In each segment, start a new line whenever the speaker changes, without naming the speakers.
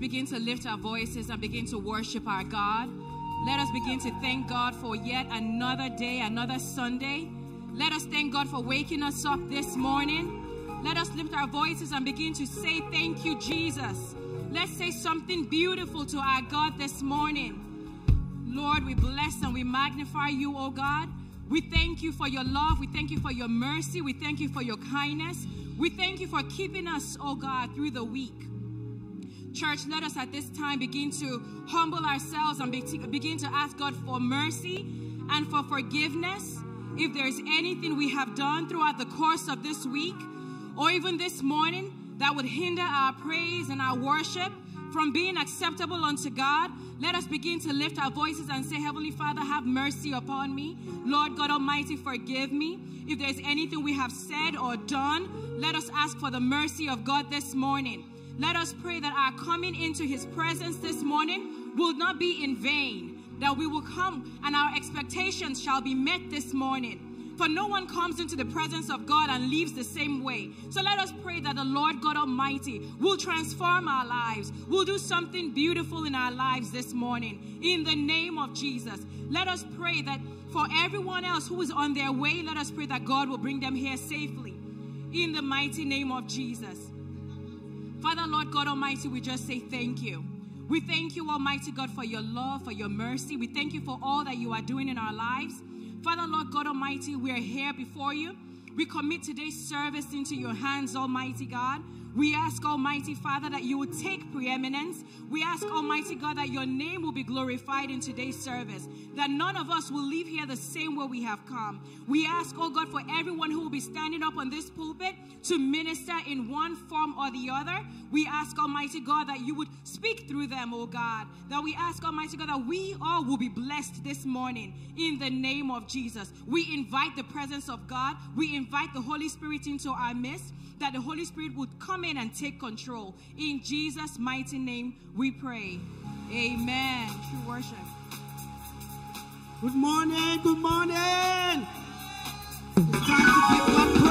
begin to lift our voices and begin to worship our God. Let us begin to thank God for yet another day, another Sunday. Let us thank God for waking us up this morning. Let us lift our voices and begin to say, Thank you, Jesus. Let's say something beautiful to our God this morning. Lord, we bless and we magnify you, oh God. We thank you for your love. We thank you for your mercy. We thank you for your kindness. We thank you for keeping us, oh God, through the week. Church, let us at this time begin to humble ourselves and begin to ask God for mercy and for forgiveness. If there's anything we have done throughout the course of this week or even this morning that would hinder our praise and our worship from being acceptable unto God, let us begin to lift our voices and say, Heavenly Father, have mercy upon me. Lord God Almighty, forgive me. If there's anything we have said or done, let us ask for the mercy of God this morning. Let us pray that our coming into his presence this morning will not be in vain, that we will come and our expectations shall be met this morning. For no one comes into the presence of God and leaves the same way. So let us pray that the Lord God Almighty will transform our lives, will do something beautiful in our lives this morning. In the name of Jesus. Let us pray that for everyone else who is on their way, let us pray that God will bring them here safely. In the mighty name of Jesus. Father, Lord God Almighty, we just say thank you. We thank you, Almighty God, for your love, for your mercy. We thank you for all that you are doing in our lives. Father, Lord God Almighty, we are here before you. We commit today's service into your hands, Almighty God. We ask, Almighty Father, that you would take preeminence. We ask, Almighty God, that your name will be glorified in today's service, that none of us will leave here the same way we have come. We ask, oh God, for everyone who will be standing up on this pulpit to minister in one form or the other. We ask, Almighty God, that you would speak through them, oh God. That we ask, Almighty God, that we all will be blessed this morning in the name of Jesus. We invite the presence of God, we invite the Holy Spirit into our midst that the Holy Spirit would come in and take control. In Jesus' mighty name, we pray. Amen. True worship.
Good morning. Good morning. It's time to give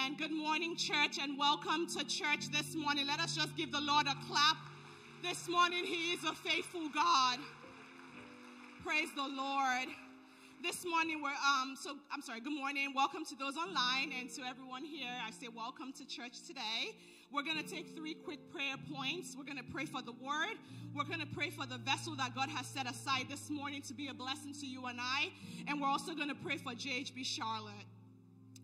Amen. Good morning, church, and welcome to church this morning. Let us just give the Lord a clap. This morning, He is a faithful God. Praise the Lord. This morning, we're, um, so I'm sorry, good morning. Welcome to those online and to everyone here. I say welcome to church today. We're going to take three quick prayer points. We're going to pray for the word. We're going to pray for the vessel that God has set aside this morning to be a blessing to you and I. And we're also going to pray for JHB Charlotte.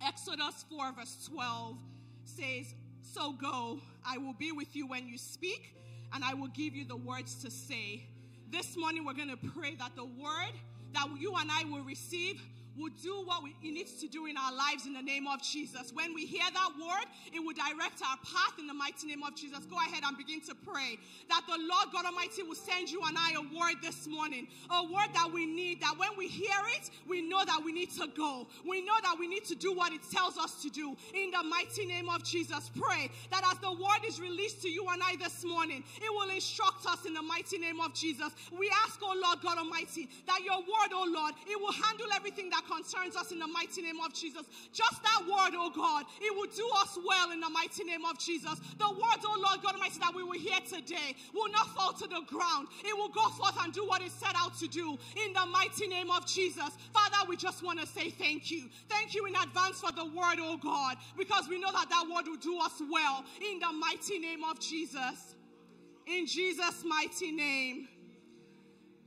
Exodus 4, verse 12 says, So go, I will be with you when you speak, and I will give you the words to say. This morning, we're going to pray that the word that you and I will receive will do what we, it needs to do in our lives in the name of Jesus. When we hear that word, it will direct our path in the mighty name of Jesus. Go ahead and begin to pray that the Lord God Almighty will send you and I a word this morning, a word that we need, that when we hear it, we know that we need to go. We know that we need to do what it tells us to do in the mighty name of Jesus. Pray that as the word is released to you and I this morning, it will instruct us in the mighty name of Jesus. We ask, oh Lord God Almighty, that your word, oh Lord, it will handle everything that concerns us in the mighty name of Jesus. Just that word, oh God, it will do us well in the mighty name of Jesus. The words, oh Lord God Almighty, that we will hear today will not fall to the ground. It will go forth and do what it's set out to do in the mighty name of Jesus. Father, we just want to say thank you. Thank you in advance for the word, oh God, because we know that that word will do us well in the mighty name of Jesus. In Jesus' mighty name.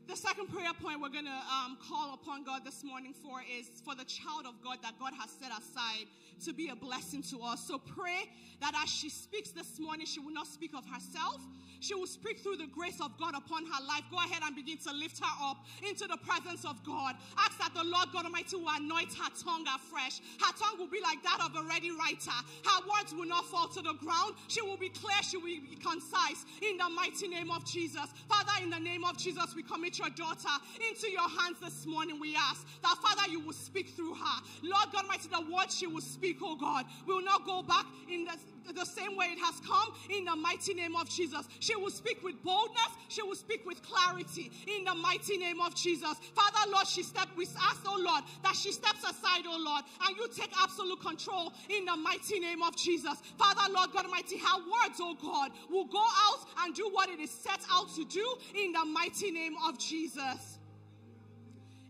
The second prayer point we're going to um, call upon God this morning for is for the child of God that God has set aside to be a blessing to us. So pray that as she speaks this morning, she will not speak of herself. She will speak through the grace of God upon her life. Go ahead and begin to lift her up into the presence of God. Ask that the Lord God Almighty will anoint her tongue afresh. Her tongue will be like that of a ready writer. Her words will not fall to the ground. She will be clear. She will be concise in the mighty name of Jesus. Father, in the name of Jesus, we commit your daughter into your hands this morning. We ask that, Father, you will speak through her. Lord God Almighty, the words she will speak, oh God, will not go back in the the same way it has come in the mighty name of Jesus. She will speak with boldness. She will speak with clarity in the mighty name of Jesus. Father, Lord, she stepped, we ask, oh Lord, that she steps aside, oh Lord, and you take absolute control in the mighty name of Jesus. Father, Lord God Almighty, her words, oh God, will go out and do what it is set out to do in the mighty name of Jesus.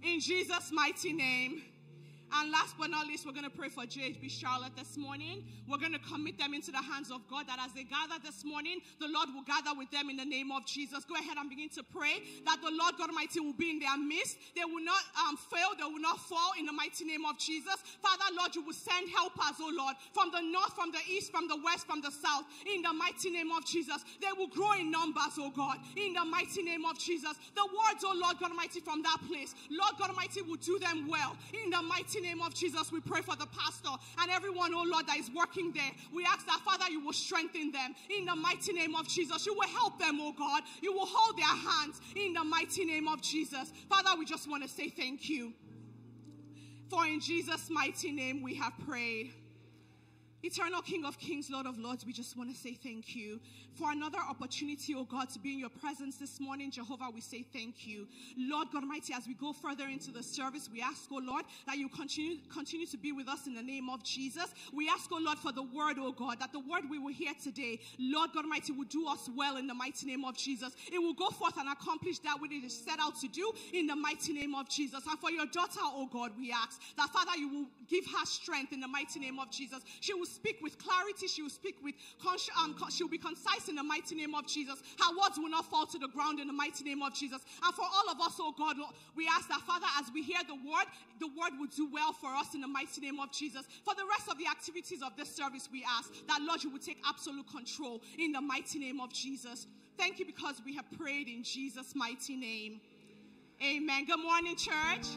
In Jesus' mighty name. And last but not least, we're going to pray for JHB Charlotte this morning. We're going to commit them into the hands of God that as they gather this morning, the Lord will gather with them in the name of Jesus. Go ahead and begin to pray that the Lord God Almighty will be in their midst. They will not um, fail, they will not fall in the mighty name of Jesus. Father, Lord, you will send helpers, oh Lord, from the north, from the east, from the west, from the south, in the mighty name of Jesus. They will grow in numbers, oh God, in the mighty name of Jesus. The words, oh Lord God Almighty, from that place, Lord God Almighty will do them well, in the mighty name of Jesus. We pray for the pastor and everyone, oh Lord, that is working there. We ask that, Father, you will strengthen them, in the mighty name of Jesus. You will help them, oh God. You will hold their hands, in the mighty name of Jesus. Father, we just want to say thank you. For in Jesus' mighty name we have prayed. Eternal King of Kings, Lord of Lords, we just want to say thank you for another opportunity, oh God, to be in your presence this morning. Jehovah, we say thank you. Lord God Almighty, as we go further into the service, we ask, oh Lord, that you continue, continue to be with us in the name of Jesus. We ask, oh Lord, for the word, oh God, that the word we will hear today, Lord God Almighty, will do us well in the mighty name of Jesus. It will go forth and accomplish that which it is set out to do in the mighty name of Jesus. And for your daughter, oh God, we ask that, Father, you will give her strength in the mighty name of Jesus. She will speak with clarity. She will speak with, um, she will be concise in the mighty name of Jesus. Her words will not fall to the ground in the mighty name of Jesus. And for all of us, oh God, we ask that, Father, as we hear the word, the word will do well for us in the mighty name of Jesus. For the rest of the activities of this service, we ask that, Lord, you will take absolute control in the mighty name of Jesus. Thank you because we have prayed in Jesus' mighty name. Amen. Good morning, church.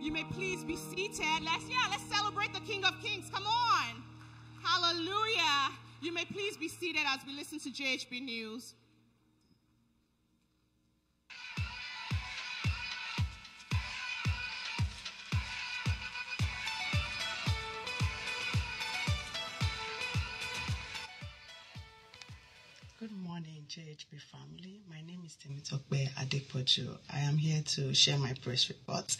You may please be seated. Let's yeah, let's celebrate the King of Kings. Come on. Hallelujah. You may please be seated as we listen to JHB News.
JHB family. My name is Temitope Adepoju. I am here to share my praise report.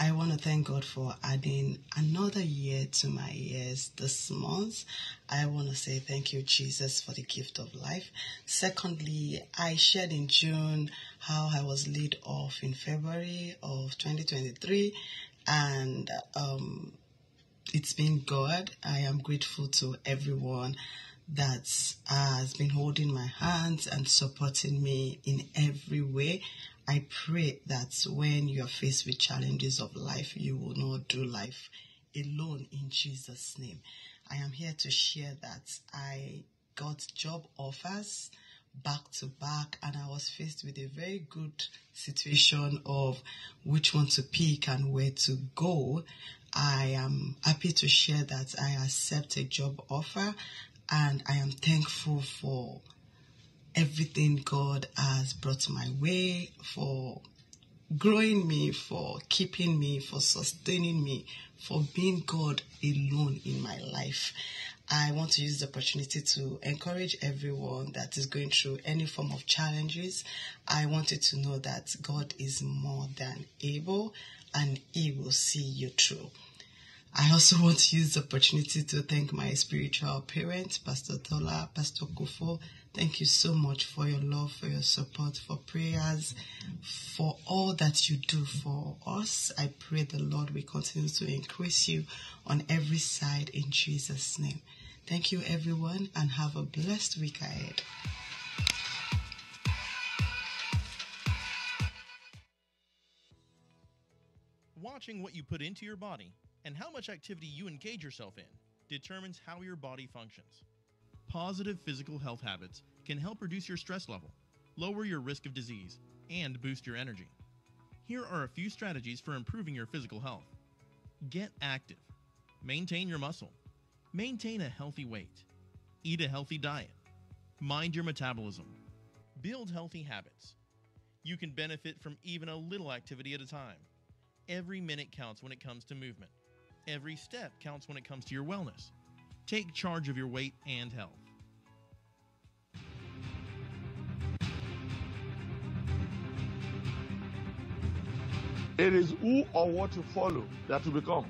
I want to thank God for adding another year to my years this month. I want to say thank you, Jesus, for the gift of life. Secondly, I shared in June how I was laid off in February of 2023 and um, it's been God. I am grateful to everyone that uh, has been holding my hands and supporting me in every way. I pray that when you are faced with challenges of life, you will not do life alone in Jesus' name. I am here to share that I got job offers back to back and I was faced with a very good situation of which one to pick and where to go. I am happy to share that I accept a job offer and I am thankful for everything God has brought my way, for growing me, for keeping me, for sustaining me, for being God alone in my life. I want to use the opportunity to encourage everyone that is going through any form of challenges. I want you to know that God is more than able and He will see you through. I also want to use the opportunity to thank my spiritual parents, Pastor Tola, Pastor Kofo. Thank you so much for your love, for your support, for prayers, for all that you do for us. I pray the Lord will continue to increase you on every side in Jesus' name. Thank you, everyone, and have a blessed week ahead.
Watching what you put into your body and how much activity you engage yourself in determines how your body functions. Positive physical health habits can help reduce your stress level, lower your risk of disease, and boost your energy. Here are a few strategies for improving your physical health. Get active. Maintain your muscle. Maintain a healthy weight. Eat a healthy diet. Mind your metabolism. Build healthy habits. You can benefit from even a little activity at a time. Every minute counts when it comes to movement. Every step counts when it comes to your wellness. Take charge of your weight and health.
It is who or what you follow that you become.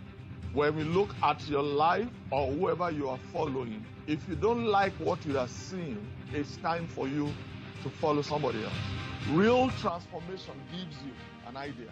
When we look at your life or whoever you are following, if you don't like what you are seeing, it's time for you to follow somebody else. Real transformation gives you an idea.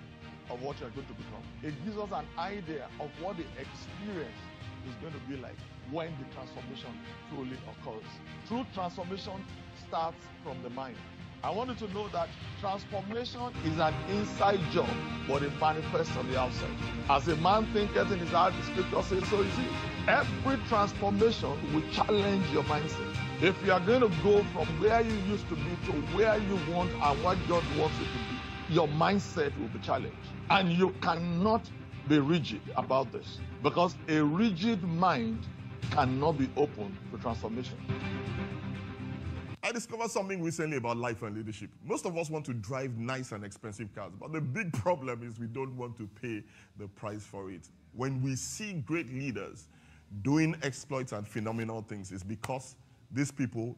Of what you're going to become. It gives us an idea of what the experience is going to be like when the transformation truly occurs. True transformation starts from the mind. I want you to know that transformation is an inside job, but it manifests on the outside. As a man thinketh in his heart, the scripture says, so is he. Every transformation will challenge your mindset. If you are going to go from where you used to be to where you want and what God wants you to be, your mindset will be challenged. And you cannot be rigid about this because a rigid mind cannot be open to transformation.
I discovered something recently about life and leadership. Most of us want to drive nice and expensive cars, but the big problem is we don't want to pay the price for it. When we see great leaders doing exploits and phenomenal things, it's because these people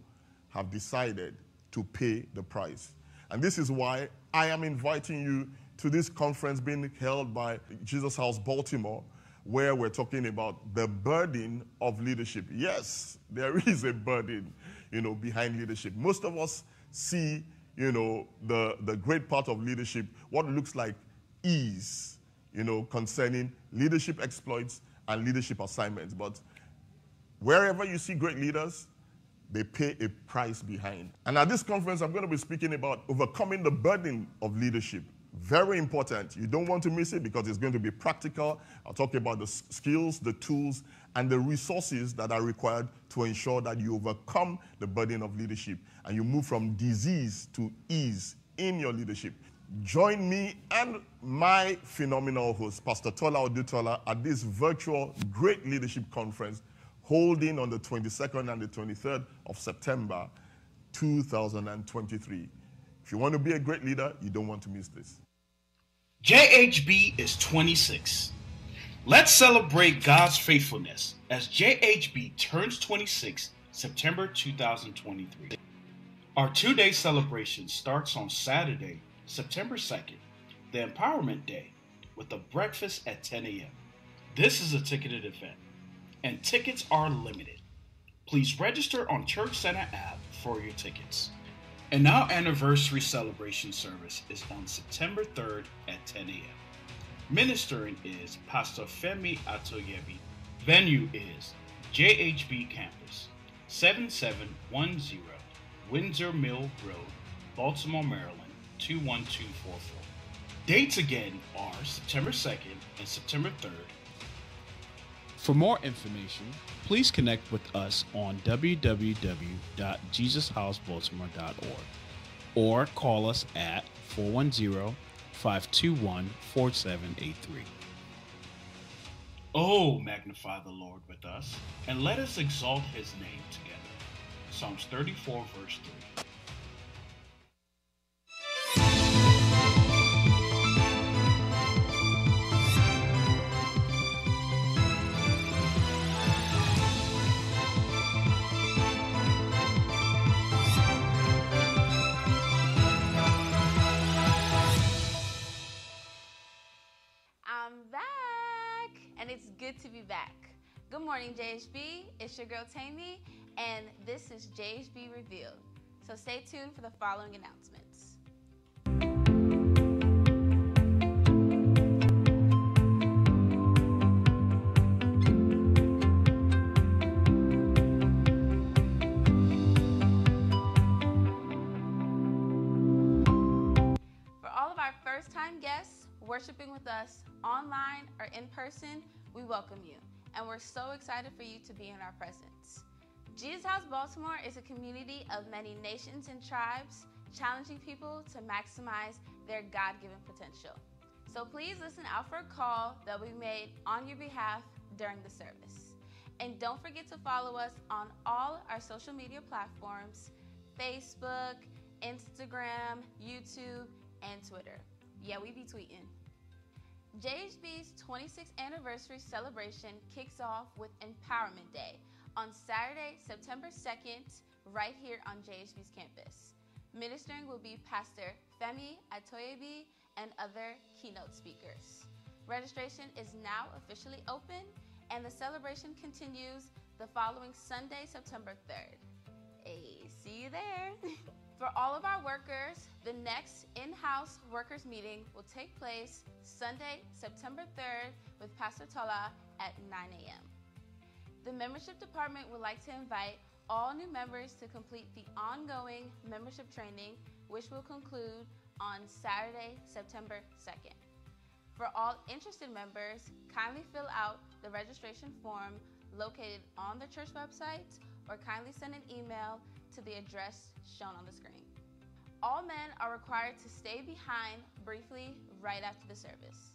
have decided to pay the price. And this is why I am inviting you to this conference being held by Jesus House Baltimore, where we're talking about the burden of leadership. Yes, there is a burden you know, behind leadership. Most of us see, you know, the, the great part of leadership, what looks like ease, you know, concerning leadership exploits and leadership assignments. But wherever you see great leaders, they pay a price behind. And at this conference, I'm going to be speaking about overcoming the burden of leadership. Very important. You don't want to miss it because it's going to be practical. I'll talk about the skills, the tools, and the resources that are required to ensure that you overcome the burden of leadership and you move from disease to ease in your leadership. Join me and my phenomenal host, Pastor Tola Odutola, at this virtual Great Leadership Conference holding on the 22nd and the 23rd of September 2023. If you want to be a great leader, you don't want to miss this.
JHB is 26. Let's celebrate God's faithfulness as JHB turns 26 September 2023. Our two day celebration starts on Saturday, September 2nd, the Empowerment Day, with a breakfast at 10 a.m. This is a ticketed event, and tickets are limited. Please register on Church Center app for your tickets. And our anniversary celebration service is on September 3rd at 10 a.m. Ministering is Pastor Femi Atoyebi. Venue is JHB Campus, 7710 Windsor Mill Road, Baltimore, Maryland, 21244. Dates again are September 2nd and September 3rd. For more information, please connect with us on www.jesushousebaltimore.org or call us at 410 521 4783. Oh, magnify the Lord with us, and let us exalt his name together. Psalms 34, verse 3.
Good to be back. Good morning, JHB. It's your girl Tammy, and this is JHB Revealed. So stay tuned for the following announcements. For all of our first time guests worshiping with us online or in person, we welcome you. And we're so excited for you to be in our presence. Jesus House Baltimore is a community of many nations and tribes, challenging people to maximize their God given potential. So please listen out for a call that we made on your behalf during the service. And don't forget to follow us on all our social media platforms Facebook, Instagram, YouTube, and Twitter. Yeah, we be tweeting. JHB's 26th anniversary celebration kicks off with Empowerment Day on Saturday, September 2nd, right here on JHB's campus. Ministering will be Pastor Femi Atoyebi and other keynote speakers. Registration is now officially open, and the celebration continues the following Sunday, September 3rd. Hey, see you there. For all of our workers, the next in house workers meeting will take place Sunday, September 3rd, with Pastor Tola at 9 a.m. The membership department would like to invite all new members to complete the ongoing membership training, which will conclude on Saturday, September 2nd. For all interested members, kindly fill out the registration form located on the church website or kindly send an email to the address shown on the screen. All men are required to stay behind briefly right after the service.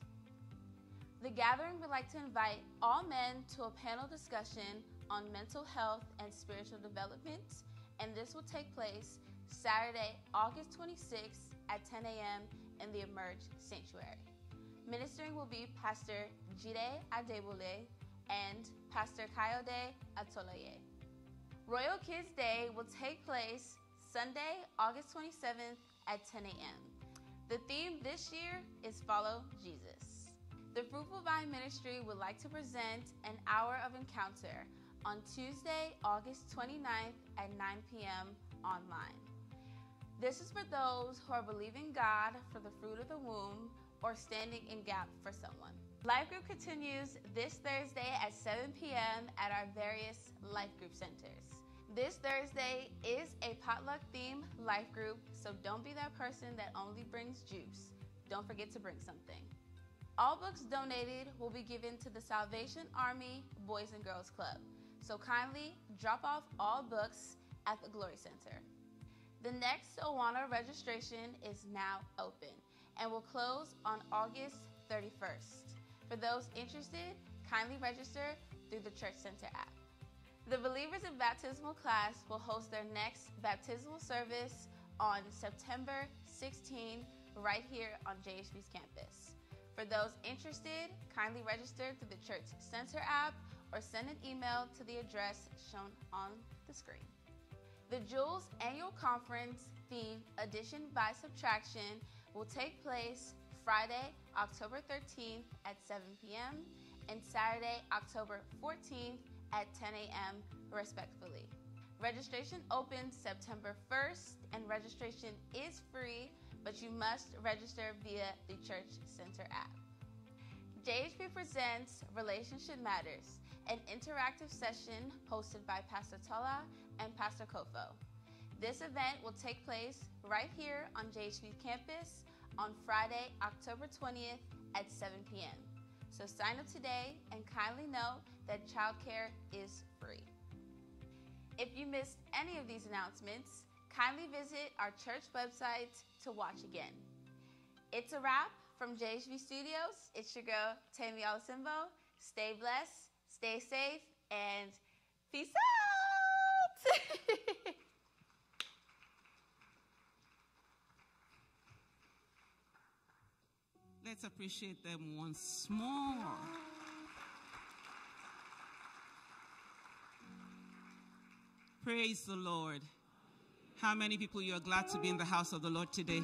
The gathering would like to invite all men to a panel discussion on mental health and spiritual development, and this will take place Saturday, August 26th at 10 a.m. in the Emerge Sanctuary. Ministering will be Pastor Jide Adebole and Pastor Kayode Atoloye. Royal Kids Day will take place Sunday, August 27th at 10 a.m. The theme this year is Follow Jesus. The Fruitful Vine Ministry would like to present an hour of encounter on Tuesday, August 29th at 9 p.m. online. This is for those who are believing God for the fruit of the womb or standing in gap for someone. Life Group continues this Thursday at 7 p.m. at our various Life Group centers. This Thursday is a potluck theme life group, so don't be that person that only brings juice. Don't forget to bring something. All books donated will be given to the Salvation Army Boys and Girls Club, so kindly drop off all books at the Glory Center. The next Awana registration is now open and will close on August 31st. For those interested, kindly register through the Church Center app. The Believers in Baptismal class will host their next baptismal service on September 16 right here on JHB's campus. For those interested, kindly register through the Church Center app or send an email to the address shown on the screen. The Jules Annual Conference theme Addition by Subtraction will take place Friday, October 13th at 7 p.m. and Saturday, October 14th at 10 a.m., respectively. Registration opens September 1st, and registration is free, but you must register via the Church Center app. JHB presents Relationship Matters, an interactive session hosted by Pastor Tola and Pastor Kofo. This event will take place right here on JHB campus on Friday, October 20th at 7 p.m. So sign up today and kindly note that childcare is free. If you missed any of these announcements, kindly visit our church website to watch again. It's a wrap from JHB Studios. It's your girl, Tammy Alasimbo. Stay blessed, stay safe, and peace out!
Let's appreciate them once more. Praise the Lord. How many people you are glad to be in the house of the Lord today?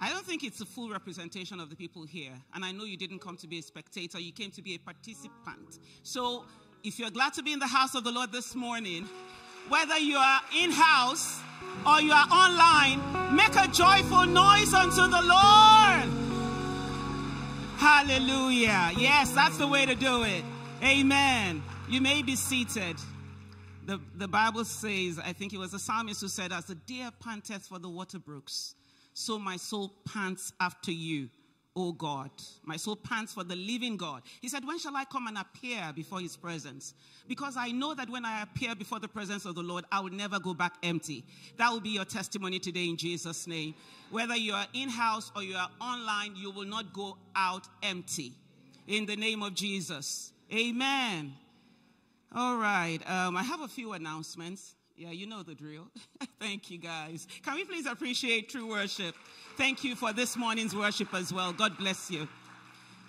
I don't think it's a full representation of the people here. And I know you didn't come to be a spectator, you came to be a participant. So if you're glad to be in the house of the Lord this morning, whether you are in house or you are online, make a joyful noise unto the Lord. Hallelujah. Yes, that's the way to do it. Amen. You may be seated. The, the Bible says, I think it was the psalmist who said, As the deer panteth for the water brooks, so my soul pants after you, O God. My soul pants for the living God. He said, When shall I come and appear before his presence? Because I know that when I appear before the presence of the Lord, I will never go back empty. That will be your testimony today in Jesus' name. Whether you are in house or you are online, you will not go out empty. In the name of Jesus. Amen. All right. Um, I have a few announcements. Yeah, you know the drill. Thank you, guys. Can we please appreciate true worship? Thank you for this morning's worship as well. God bless you.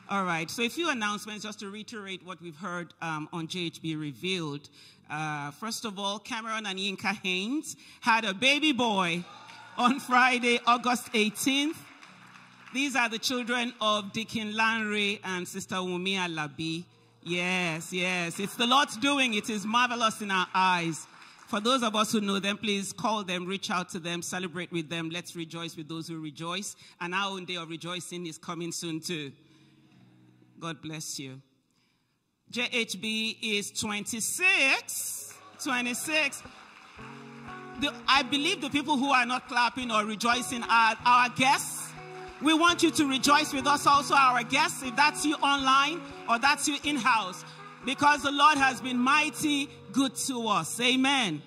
All right, so a few announcements just to reiterate what we've heard um, on JHB Revealed. Uh, first of all, Cameron and Yinka Haynes had a baby boy on Friday, August 18th. These are the children of Deacon Lanre and Sister Wumi Alabi. Yes, yes. It's the Lord's doing. It is marvelous in our eyes. For those of us who know them, please call them, reach out to them, celebrate with them. Let's rejoice with those who rejoice. And our own day of rejoicing is coming soon, too. God bless you. JHB is 26. 26. The, I believe the people who are not clapping or rejoicing are our guests. We want you to rejoice with us, also, our guests, if that's you online or that's you in house, because the Lord has been mighty good to us. Amen.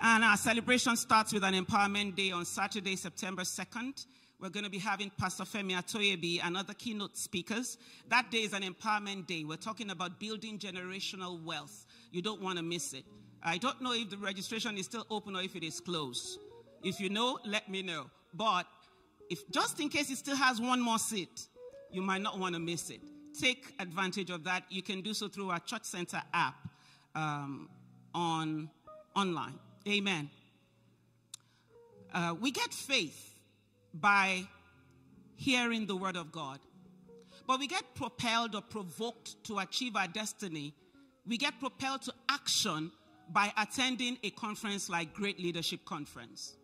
And our celebration starts with an empowerment day on Saturday, September 2nd. We're going to be having Pastor Femi Atoyebi and other keynote speakers. That day is an empowerment day. We're talking about building generational wealth. You don't want to miss it. I don't know if the registration is still open or if it is closed. If you know, let me know. But if just in case it still has one more seat, you might not want to miss it. Take advantage of that. You can do so through our Church Center app um, on online. Amen. Uh, we get faith by hearing the word of God. But we get propelled or provoked to achieve our destiny. We get propelled to action by attending a conference like Great Leadership Conference.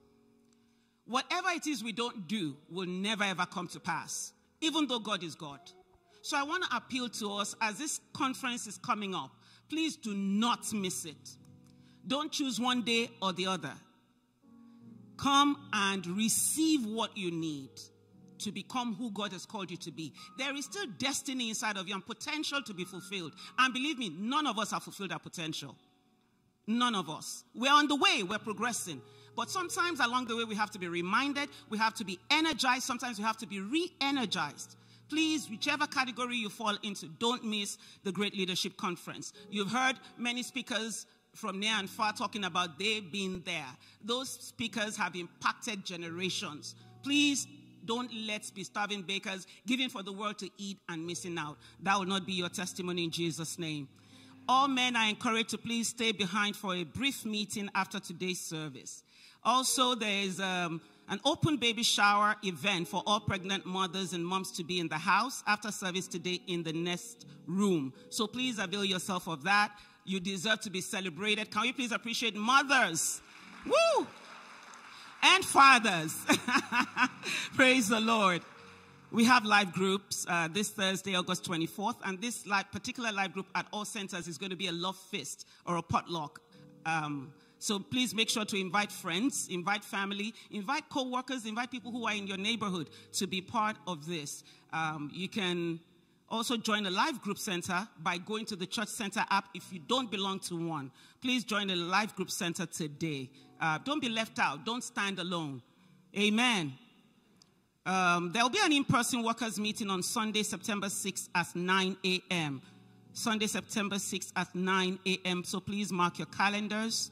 Whatever it is we don't do will never ever come to pass, even though God is God. So I want to appeal to us as this conference is coming up. Please do not miss it. Don't choose one day or the other. Come and receive what you need to become who God has called you to be. There is still destiny inside of you and potential to be fulfilled. And believe me, none of us have fulfilled our potential. None of us. We're on the way, we're progressing. But sometimes along the way, we have to be reminded, we have to be energized, sometimes we have to be re energized. Please, whichever category you fall into, don't miss the Great Leadership Conference. You've heard many speakers from near and far talking about they being there. Those speakers have impacted generations. Please don't let's be starving bakers, giving for the world to eat and missing out. That will not be your testimony in Jesus' name. All men are encouraged to please stay behind for a brief meeting after today's service. Also, there is um, an open baby shower event for all pregnant mothers and moms to be in the house after service today in the next room. So please avail yourself of that. You deserve to be celebrated. Can we please appreciate mothers? Woo! And fathers. Praise the Lord. We have life groups uh, this Thursday, August 24th, and this live, particular life group at all centers is going to be a love feast or a potluck. Um, so please make sure to invite friends, invite family, invite co-workers, invite people who are in your neighborhood to be part of this. Um, you can also join a life group center by going to the church center app if you don't belong to one. Please join a life group center today. Uh, don't be left out. Don't stand alone. Amen. Um, there will be an in person workers' meeting on Sunday, September 6th at 9 a.m. Sunday, September 6th at 9 a.m. So please mark your calendars.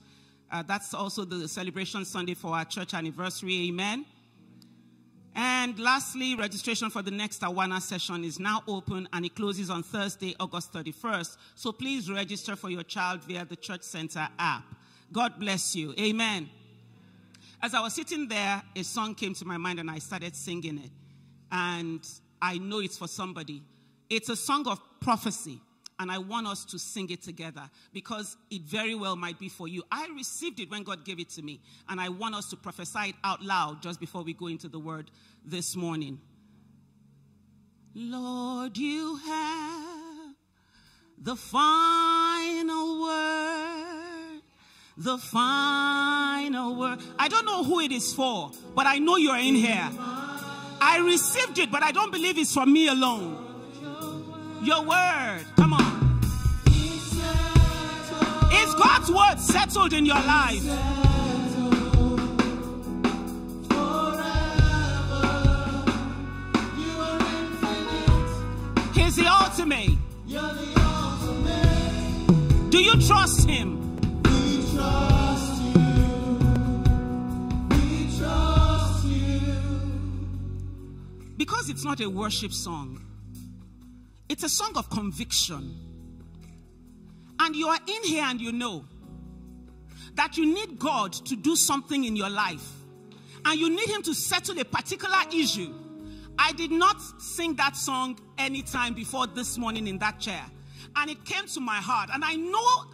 Uh, that's also the celebration Sunday for our church anniversary. Amen. And lastly, registration for the next Awana session is now open and it closes on Thursday, August 31st. So please register for your child via the Church Center app. God bless you. Amen. As I was sitting there, a song came to my mind and I started singing it. And I know it's for somebody. It's a song of prophecy and I want us to sing it together because it very well might be for you. I received it when God gave it to me, and I want us to prophesy it out loud just before we go into the word this morning. Lord, you have the final word, the final word. I don't know who it is for, but I know you're in here. I received it, but I don't believe it's for me alone. Your word. Come on. Is God's word settled in your life? He's the ultimate. Do you trust him? Because it's not a worship song. It's a song of conviction. And you are in here and you know that you need God to do something in your life. And you need Him to settle a particular issue. I did not sing that song anytime before this morning in that chair. And it came to my heart. And I know,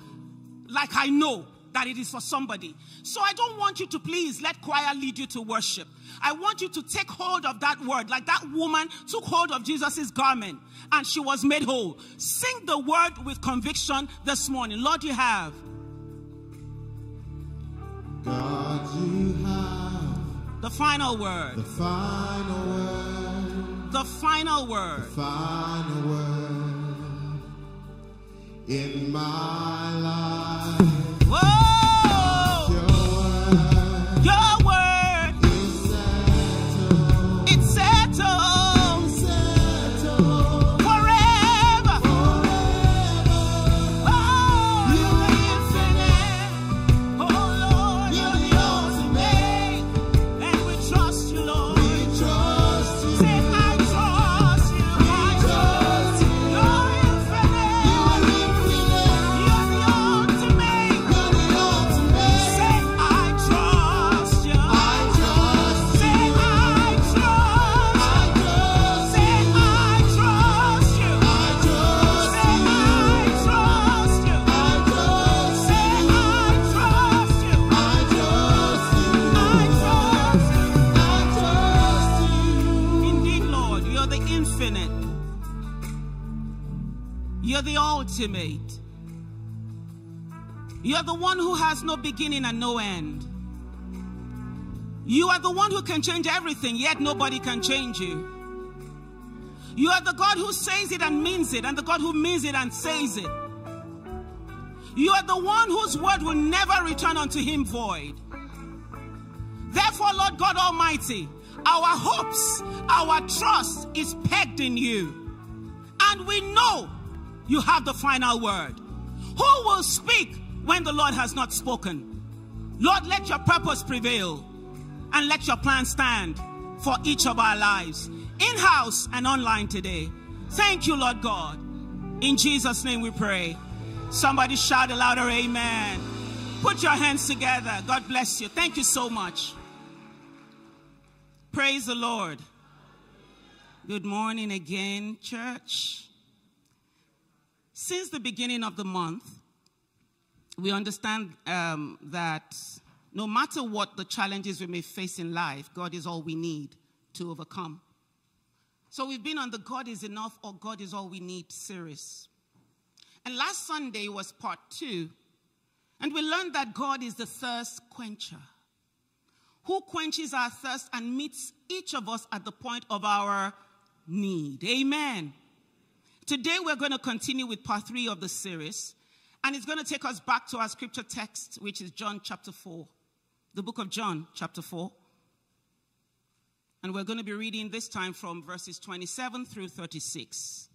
like I know, that it is for somebody. So I don't want you to please let choir lead you to worship. I want you to take hold of that word, like that woman took hold of Jesus' garment and she was made whole. Sing the word with conviction this morning. Lord, you have.
God, you have
the final word.
The final word.
The final word.
The final word in my life.
Whoa! Ultimate. You're the one who has no beginning and no end. You are the one who can change everything, yet nobody can change you. You are the God who says it and means it, and the God who means it and says it. You are the one whose word will never return unto him void. Therefore, Lord God Almighty, our hopes, our trust is pegged in you. And we know you have the final word. Who will speak when the Lord has not spoken? Lord, let your purpose prevail and let your plan stand for each of our lives, in house and online today. Thank you, Lord God. In Jesus' name we pray. Somebody shout a louder amen. Put your hands together. God bless you. Thank you so much. Praise the Lord. Good morning again, church. Since the beginning of the month, we understand um, that no matter what the challenges we may face in life, God is all we need to overcome. So we've been on the God is enough or God is all we need series. And last Sunday was part two. And we learned that God is the thirst quencher who quenches our thirst and meets each of us at the point of our need. Amen. Today we're going to continue with part three of the series, and it's going to take us back to our scripture text, which is John chapter 4, the book of John chapter 4. And we're going to be reading this time from verses 27 through 36.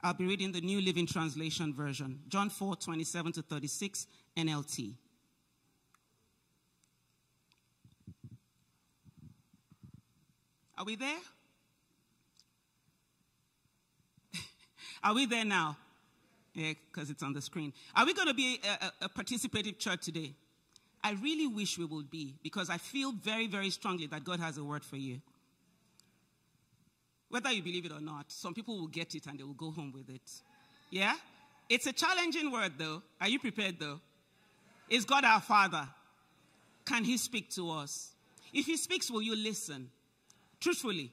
I'll be reading the New Living Translation version, John 4, 27 to 36, NLT. Are we there? Are we there now? Yeah, because it's on the screen. Are we going to be a, a, a, participative church today? I really wish we would be because I feel very, very strongly that God has a word for you. Whether you believe it or not, some people will get it and they will go home with it. Yeah? It's a challenging word, though. Are you prepared, though? Is God our Father? Can He speak to us? If He speaks, will you listen? Truthfully.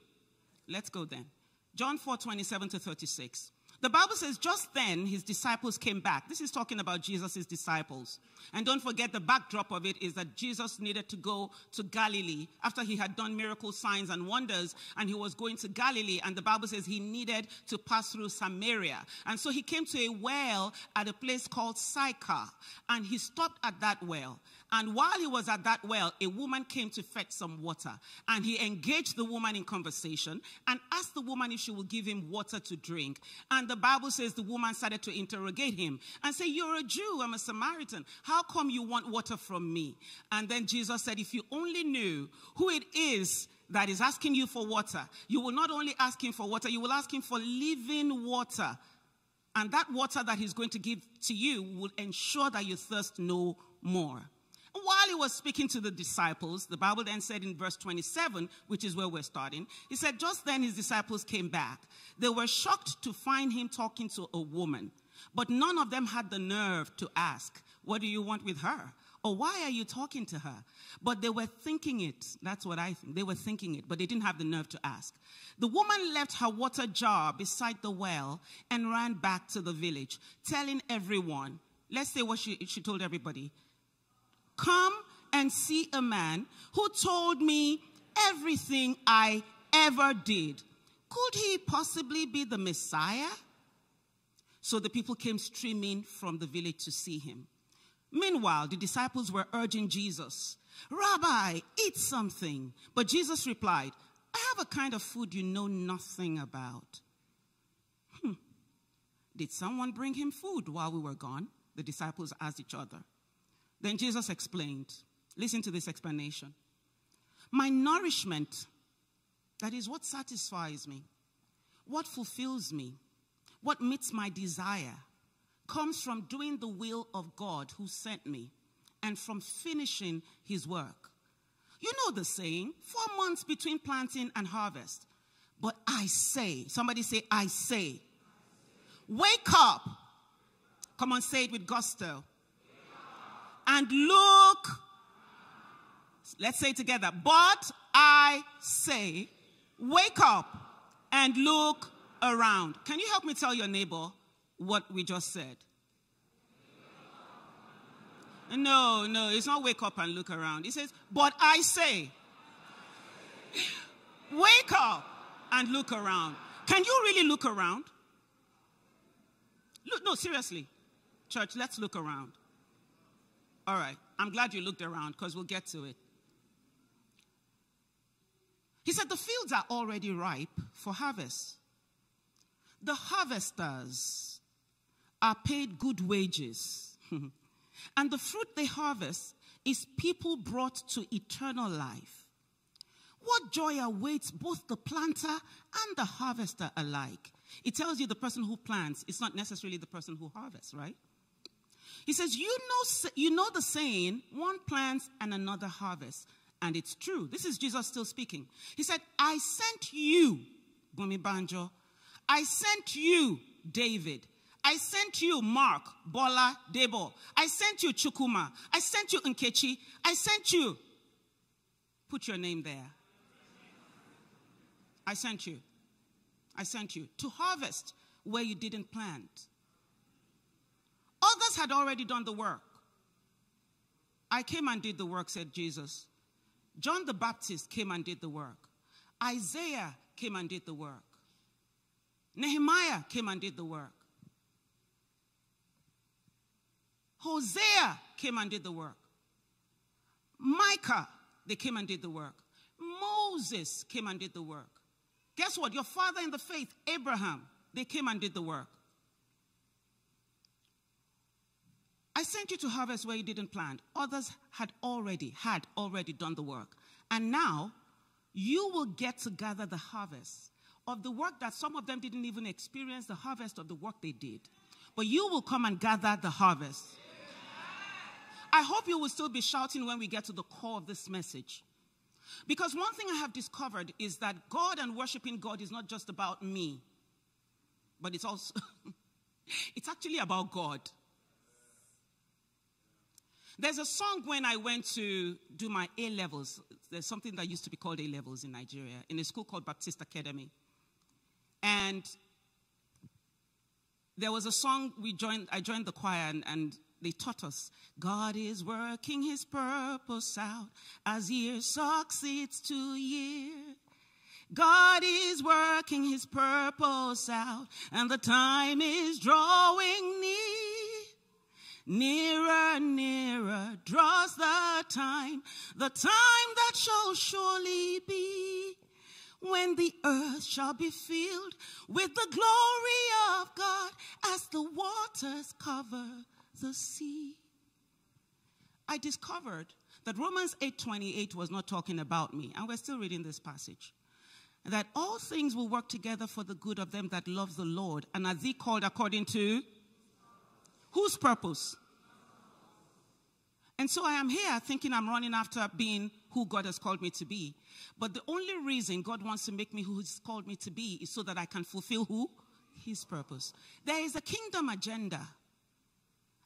Let's go then. John 4 27 to 36. The Bible says, just then his disciples came back. This is talking about Jesus' disciples. And don't forget, the backdrop of it is that Jesus needed to go to Galilee after he had done miracle signs and wonders, and he was going to Galilee. And the Bible says he needed to pass through Samaria. And so he came to a well at a place called Sychar, and he stopped at that well. And while he was at that well, a woman came to fetch some water. And he engaged the woman in conversation and asked the woman if she would give him water to drink. And the Bible says the woman started to interrogate him and say, You're a Jew, I'm a Samaritan. How come you want water from me? And then Jesus said, If you only knew who it is that is asking you for water, you will not only ask him for water, you will ask him for living water. And that water that he's going to give to you will ensure that you thirst no more. While he was speaking to the disciples, the Bible then said in verse 27, which is where we're starting, he said, Just then his disciples came back. They were shocked to find him talking to a woman. But none of them had the nerve to ask, What do you want with her? Or why are you talking to her? But they were thinking it. That's what I think. They were thinking it, but they didn't have the nerve to ask. The woman left her water jar beside the well and ran back to the village, telling everyone, let's say what she, she told everybody Come and see a man who told me everything I ever did. Could he possibly be the Messiah? So the people came streaming from the village to see him. Meanwhile, the disciples were urging Jesus, Rabbi, eat something. But Jesus replied, I have a kind of food you know nothing about. Hmm. Did someone bring him food while we were gone? The disciples asked each other. Then Jesus explained. Listen to this explanation. My nourishment, that is what satisfies me, what fulfills me, what meets my desire, comes from doing the will of God who sent me and from finishing his work. You know the saying, four months between planting and harvest. But I say, somebody say, I say, wake up. Come on, say it with gusto. And look. Let's say together. But I say, wake up and look around. Can you help me tell your neighbor what we just said? No, no, it's not wake up and look around. He says, But I say, wake up and look around. Can you really look around? Look, no, seriously. Church, let's look around. All right. I'm glad you looked around because we'll get to it. He said, The fields are already ripe for harvest. The harvesters are paid good wages. and the fruit they harvest is people brought to eternal life. What joy awaits both the planter and the harvester alike? It tells you the person who plants is not necessarily the person who harvests, right? He says, you know, you know the saying, one plants and another harvests. And it's true. This is Jesus still speaking. He said, I sent you, Bunmi Banjo. I sent you, David. I sent you Mark, Bola, Debo. I sent you Chukuma. I sent you Nkechi. I sent you. Put your name there. I sent you. I sent you to harvest where you didn't plant. Others had already done the work. I came and did the work, said Jesus. John the Baptist came and did the work. Isaiah came and did the work. Nehemiah came and did the work. Hosea came and did the work. Micah, they came and did the work. Moses came and did the work. Guess what? Your father in the faith, Abraham, they came and did the work. I sent you to harvest where you didn't plant. Others had already, had already done the work. And now you will get to gather the harvest of the work that some of them didn't even experience the harvest of the work they did. But you will come and gather the harvest. I hope you will still be shouting when we get to the core of this message. Because one thing I have discovered is that God and worshiping God is not just about me, but it's also, it's actually about God. There's a song when I went to do my A levels. There's something that used to be called A levels in Nigeria, in a school called Baptist Academy. And there was a song we joined, I joined the choir and, and they taught us God is working his purpose out as year succeeds to year. God is working his purpose out and the time is drawing near. Nearer, nearer draws the time, the time that shall surely be when the earth shall be filled with the glory of God as the waters cover the sea. I discovered that Romans 8:28 was not talking about me, and we're still reading this passage. That all things will work together for the good of them that love the Lord and are they called according to whose purpose? And so I am here thinking I'm running after being who God has called me to be. But the only reason God wants to make me who He's called me to be is so that I can fulfill who? his purpose. There is a kingdom agenda.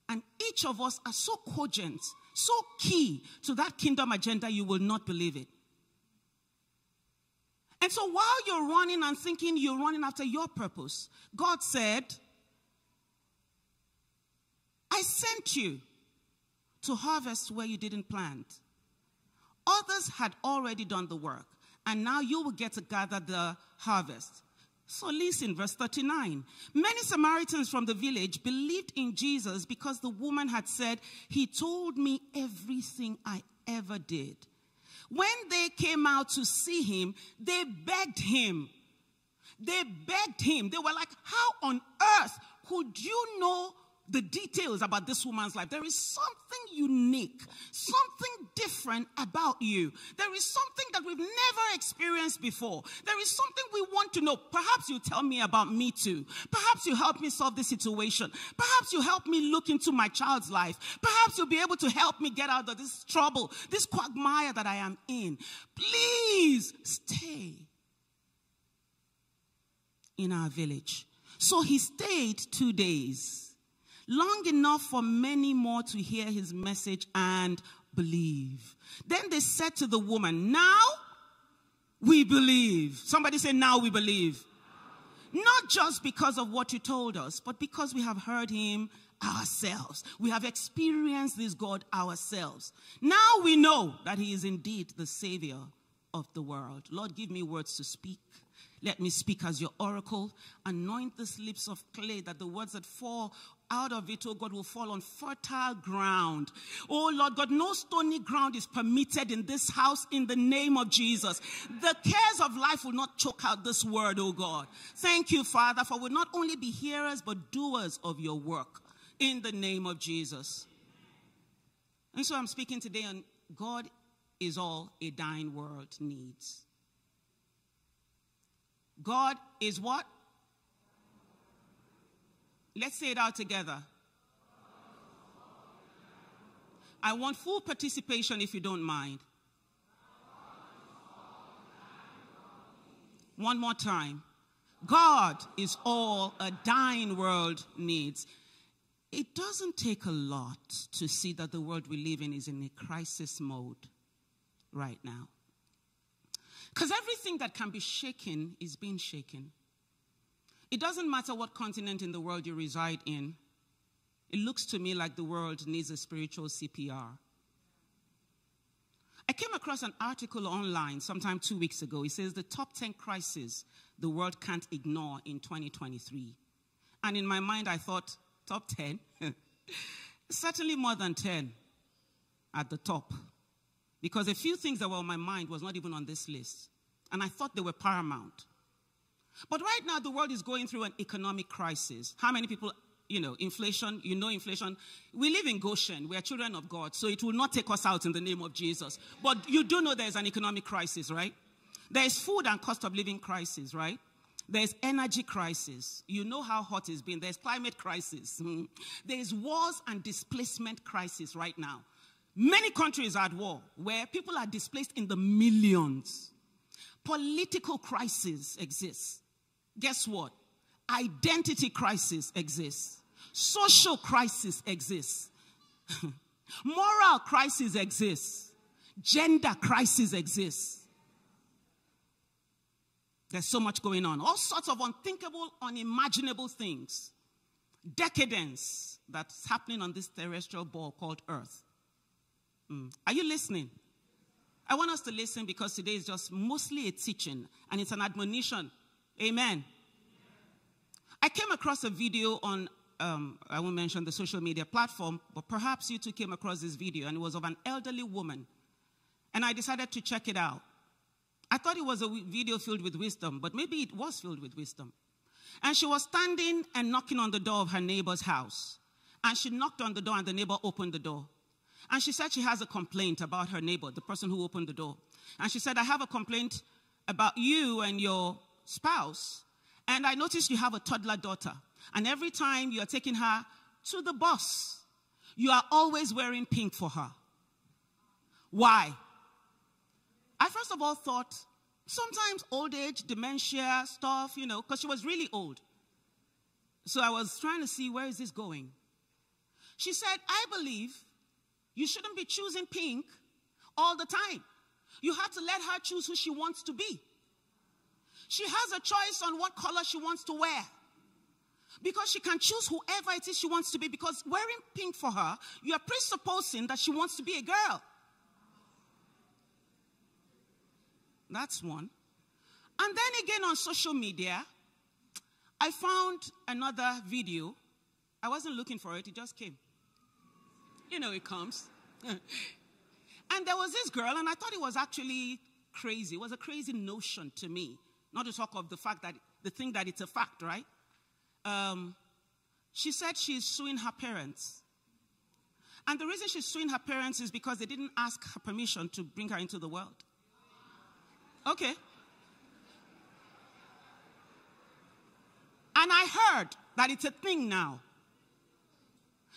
And each of us are so cogent, so key to that kingdom agenda, you will not believe it. And so while you're running and thinking you're running after your purpose, God said, I sent you to harvest where you didn't plant. Others had already done the work, and now you will get to gather the harvest. So listen, verse 39. Many Samaritans from the village believed in Jesus because the woman had said, He told me everything I ever did. When they came out to see him, they begged him. They begged him. They were like, How on earth could you know the details about this woman's life. There is something unique, something different about you. There is something that we've never experienced before. There is something we want to know. Perhaps you tell me about me too. Perhaps you help me solve this situation. Perhaps you help me look into my child's life. Perhaps you'll be able to help me get out of this trouble, this quagmire that I am in. Please stay in our village. So he stayed two days long enough for many more to hear his message and believe. Then they said to the woman, Now we believe. Somebody say, Now we believe. Not just because of what you told us, but because we have heard him ourselves. We have experienced this God ourselves. Now we know that he is indeed the Savior of the world. Lord, give me words to speak. Let me speak as your oracle. Anoint these lips of clay that the words that fall out of it, oh God, will fall on fertile ground. Oh Lord God, no stony ground is permitted in this house in the name of Jesus. The cares of life will not choke out this word, oh God. Thank you, Father, for we'll not only be hearers, but doers of your work in the name of Jesus. And so I'm speaking today on God is all a dying world needs. God is what? Let's say it out together. I want full participation if you don't mind. One more time. God is all a dying world needs. It doesn't take a lot to see that the world we live in is in a crisis mode right now. Because everything that can be shaken is being shaken. It doesn't matter what continent in the world you reside in, it looks to me like the world needs a spiritual CPR. I came across an article online sometime two weeks ago. It says the top 10 crises the world can't ignore in 2023. And in my mind, I thought, top 10? Certainly more than 10 at the top. Because a few things that were on my mind was not even on this list. And I thought they were paramount. But right now, the world is going through an economic crisis. How many people, you know, inflation, you know, inflation. We live in Goshen. We are children of God. So it will not take us out in the name of Jesus. But you do know there's an economic crisis, right? There's food and cost of living crisis, right? There's energy crisis. You know how hot it's been. There's climate crisis. There's wars and displacement crisis right now. Many countries are at war where people are displaced in the millions. Political crisis exists guess what? Identity crisis exists. Social crisis exists. Moral crisis exists. Gender crisis exists. There's so much going on. All sorts of unthinkable, unimaginable things. Decadence that's happening on this terrestrial ball called Earth. Mm. Are you listening? I want us to listen because today is just mostly a teaching and it's an admonition Amen. I came across a video on, um, I won't mention the social media platform, but perhaps you too came across this video, and it was of an elderly woman. And I decided to check it out. I thought it was a video filled with wisdom, but maybe it was filled with wisdom. And she was standing and knocking on the door of her neighbor's house. And she knocked on the door, and the neighbor opened the door. And she said she has a complaint about her neighbor, the person who opened the door. And she said, I have a complaint about you and your spouse, and I noticed you have a toddler daughter. And every time you are taking her to the bus, you are always wearing pink for her. Why? I first of all thought sometimes old age, dementia, stuff, you know, because she was really old. So I was trying to see where is this going. She said, I believe you shouldn't be choosing pink all the time. You have to let her choose who she wants to be. She has a choice on what color she wants to wear. Because she can choose whoever it is she wants to be. Because wearing pink for her, you are presupposing that she wants to be a girl. That's one. And then again on social media, I found another video. I wasn't looking for it, it just came. You know, it comes. and there was this girl, and I thought it was actually crazy. It was a crazy notion to me. Not to talk of the fact that the thing that it's a fact, right? Um, she said she's suing her parents. And the reason she's suing her parents is because they didn't ask her permission to bring her into the world. Okay. And I heard that it's a thing now.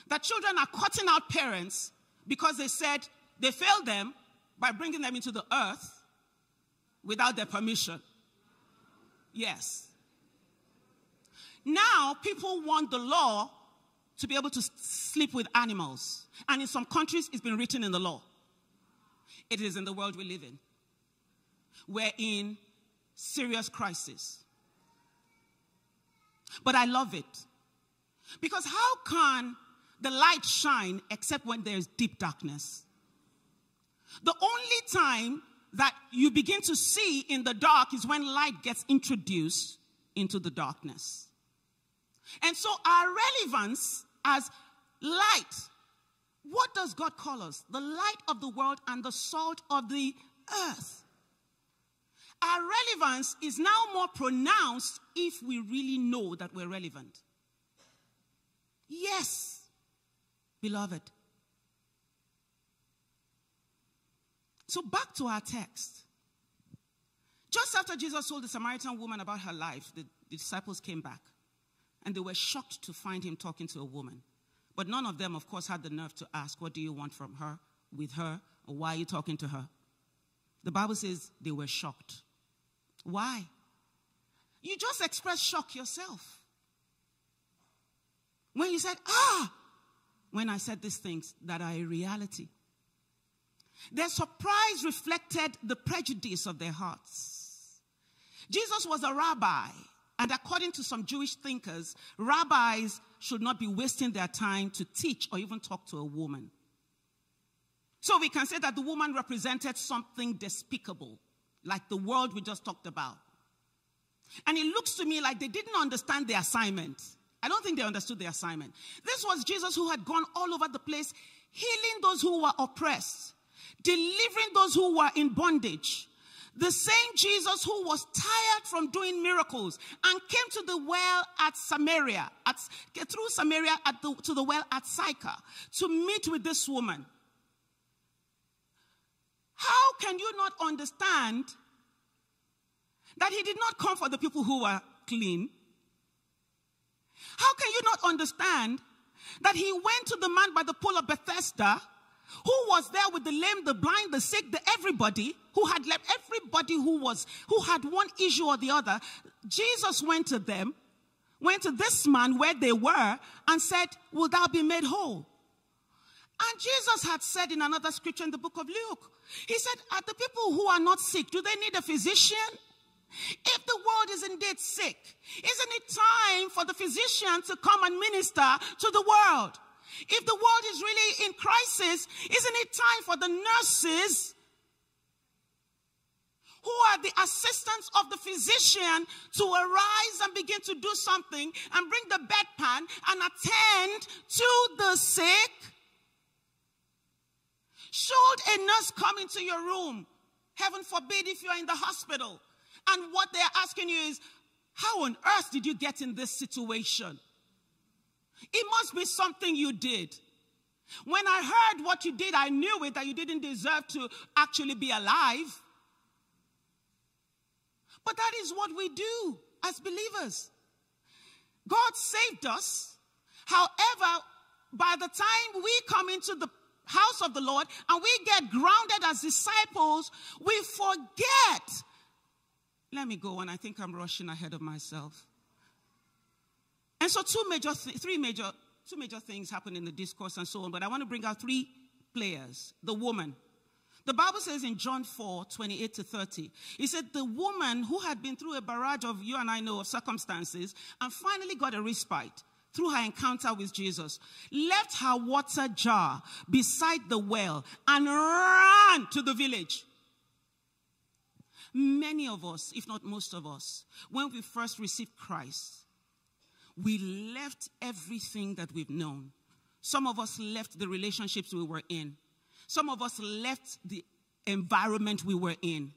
That children are cutting out parents because they said they failed them by bringing them into the earth without their permission. Yes. Now, people want the law to be able to sleep with animals. And in some countries, it's been written in the law. It is in the world we live in. We're in serious crisis. But I love it. Because how can the light shine except when there's deep darkness? The only time that you begin to see in the dark is when light gets introduced into the darkness. And so our relevance as light, what does God call us? The light of the world and the salt of the earth. Our relevance is now more pronounced if we really know that we're relevant. Yes, beloved. So back to our text. Just after Jesus told the Samaritan woman about her life, the, the disciples came back and they were shocked to find him talking to a woman. But none of them, of course, had the nerve to ask, What do you want from her, with her, or why are you talking to her? The Bible says they were shocked. Why? You just expressed shock yourself. When you said, ah, when I said these things that are a reality. Their surprise reflected the prejudice of their hearts. Jesus was a rabbi, and according to some Jewish thinkers, rabbis should not be wasting their time to teach or even talk to a woman. So we can say that the woman represented something despicable, like the world we just talked about. And it looks to me like they didn't understand the assignment. I don't think they understood the assignment. This was Jesus who had gone all over the place, healing those who were oppressed, delivering those who were in bondage. The same Jesus who was tired from doing miracles and came to the well at Samaria, at, through Samaria the, to the well at Sychar to meet with this woman. How can you not understand that he did not come for the people who were clean? How can you not understand that he went to the man by the pool of Bethesda who was there with the lame, the blind, the sick, the everybody who had left, everybody who was, who had one issue or the other. Jesus went to them, went to this man where they were and said, will thou be made whole? And Jesus had said in another scripture in the book of Luke, he said, are the people who are not sick, do they need a physician? If the world is indeed sick, isn't it time for the physician to come and minister to the world? If the world is really in crisis, isn't it time for the nurses who are the assistants of the physician to arise and begin to do something and bring the bedpan and attend to the sick? Should a nurse come into your room, heaven forbid if you're in the hospital, and what they're asking you is, how on earth did you get in this situation? It must be something you did. When I heard what you did, I knew it that you didn't deserve to actually be alive. But that is what we do as believers. God saved us. However, by the time we come into the house of the Lord and we get grounded as disciples, we forget. Let me go on. I think I'm rushing ahead of myself. And so, two major, th- three major, two major things happen in the discourse and so on. But I want to bring out three players. The woman. The Bible says in John 4, 28 to 30, he said, The woman who had been through a barrage of you and I know of circumstances and finally got a respite through her encounter with Jesus, left her water jar beside the well and ran to the village. Many of us, if not most of us, when we first received Christ, we left everything that we've known. Some of us left the relationships we were in. Some of us left the environment we were in.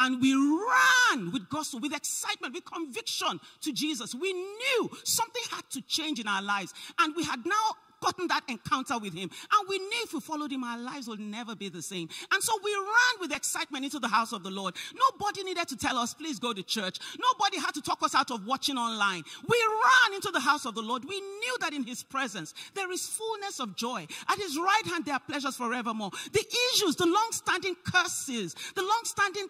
And we ran with gospel, with excitement, with conviction to Jesus. We knew something had to change in our lives. And we had now gotten that encounter with him. And we knew if we followed him, our lives would never be the same. And so we ran with excitement into the house of the Lord. Nobody needed to tell us, please go to church. Nobody had to talk us out of watching online. We ran into the house of the Lord. We knew that in his presence there is fullness of joy. At his right hand there are pleasures forevermore. The issues, the long standing curses, the long standing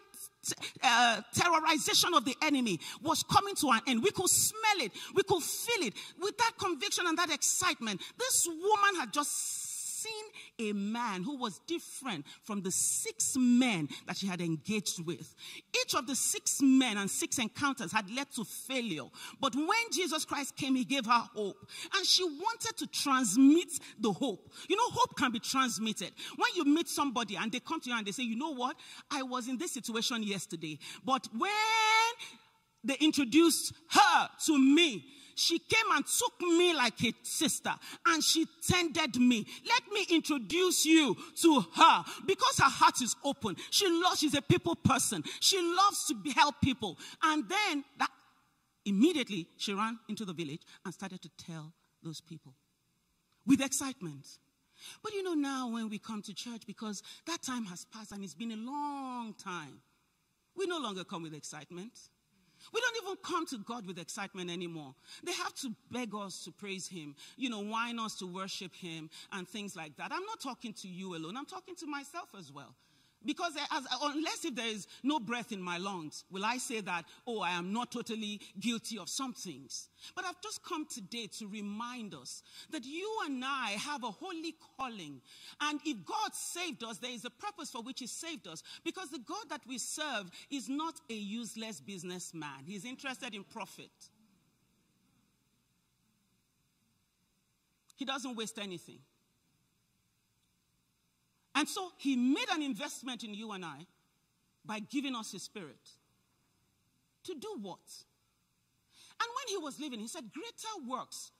uh, terrorization of the enemy was coming to an end. We could smell it, we could feel it. With that conviction and that excitement, this woman had just seen a man who was different from the six men that she had engaged with. Each of the six men and six encounters had led to failure. But when Jesus Christ came, he gave her hope. And she wanted to transmit the hope. You know, hope can be transmitted. When you meet somebody and they come to you and they say, you know what? I was in this situation yesterday. But when they introduced her to me, she came and took me like a sister and she tended me. Let me introduce you to her because her heart is open. She loves, she's a people person. She loves to help people. And then that immediately she ran into the village and started to tell those people with excitement. But you know, now when we come to church, because that time has passed and it's been a long time, we no longer come with excitement. We don't even come to God with excitement anymore. They have to beg us to praise Him, you know, whine us to worship Him and things like that. I'm not talking to you alone, I'm talking to myself as well. Because unless if there is no breath in my lungs, will I say that, oh, I am not totally guilty of some things. But I've just come today to remind us that you and I have a holy calling. And if God saved us, there is a purpose for which He saved us. Because the God that we serve is not a useless businessman, He's interested in profit. He doesn't waste anything. And so he made an investment in you and I by giving us his spirit. To do what? And when he was leaving, he said, Greater works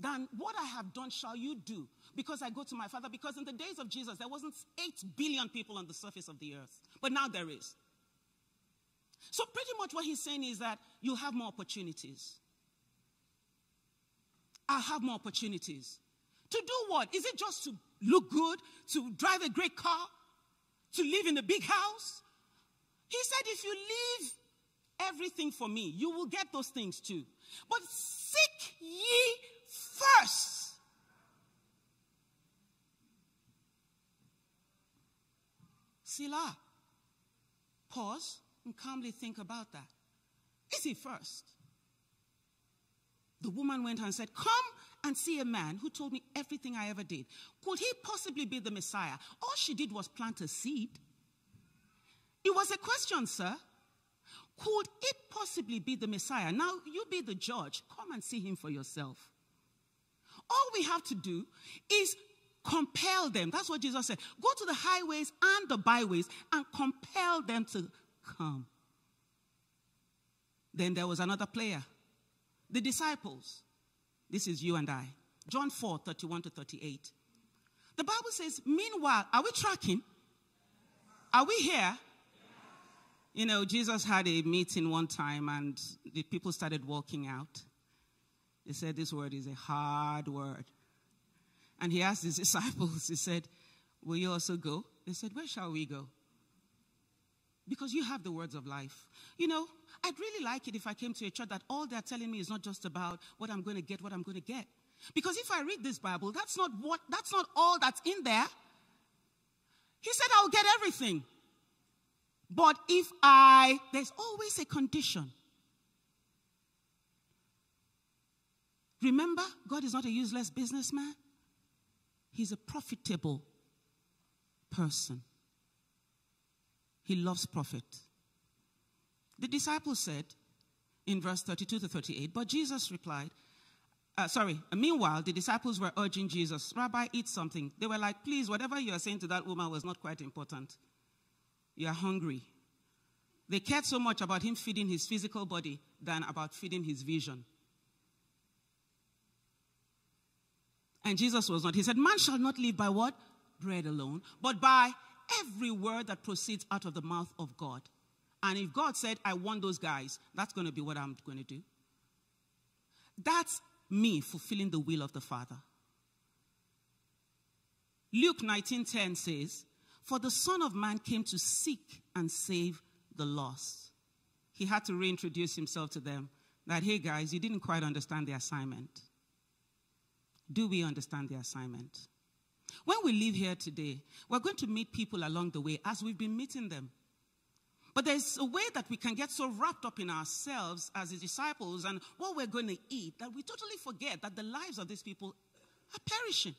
than what I have done shall you do because I go to my Father. Because in the days of Jesus, there wasn't 8 billion people on the surface of the earth, but now there is. So, pretty much what he's saying is that you'll have more opportunities. I'll have more opportunities. To do what? Is it just to look good, to drive a great car, to live in a big house? He said, if you leave everything for me, you will get those things too. But seek ye first. Selah. Pause and calmly think about that. Is he first? The woman went and said, Come and see a man who told me everything I ever did. Could he possibly be the Messiah? All she did was plant a seed. It was a question, sir. Could it possibly be the Messiah? Now, you be the judge. Come and see him for yourself. All we have to do is compel them. That's what Jesus said. Go to the highways and the byways and compel them to come. Then there was another player the disciples. This is you and I. John 4 31 to 38. The Bible says, Meanwhile, are we tracking? Are we here? You know, Jesus had a meeting one time and the people started walking out. They said, This word is a hard word. And he asked his disciples, He said, Will you also go? They said, Where shall we go? Because you have the words of life. You know, I'd really like it if I came to a church that all they're telling me is not just about what I'm going to get, what I'm going to get. Because if I read this Bible, that's not what that's not all that's in there. He said I'll get everything. But if I there's always a condition. Remember, God is not a useless businessman, He's a profitable person. He loves profit. The disciples said in verse 32 to 38, but Jesus replied, uh, sorry, meanwhile, the disciples were urging Jesus, Rabbi, eat something. They were like, please, whatever you are saying to that woman was not quite important. You are hungry. They cared so much about him feeding his physical body than about feeding his vision. And Jesus was not. He said, Man shall not live by what? Bread alone, but by every word that proceeds out of the mouth of God. And if God said, I want those guys, that's going to be what I'm going to do. That's me fulfilling the will of the Father. Luke 19:10 says, "For the Son of Man came to seek and save the lost." He had to reintroduce himself to them that, hey guys, you didn't quite understand the assignment. Do we understand the assignment? When we leave here today, we're going to meet people along the way as we've been meeting them. But there's a way that we can get so wrapped up in ourselves as his disciples and what we're going to eat that we totally forget that the lives of these people are perishing.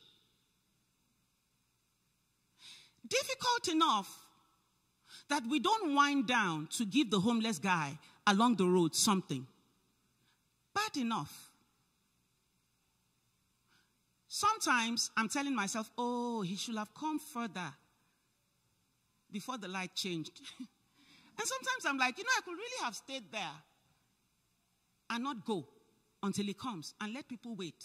Difficult enough that we don't wind down to give the homeless guy along the road something. Bad enough. Sometimes I'm telling myself, oh, he should have come further before the light changed. and sometimes I'm like, you know, I could really have stayed there and not go until he comes and let people wait.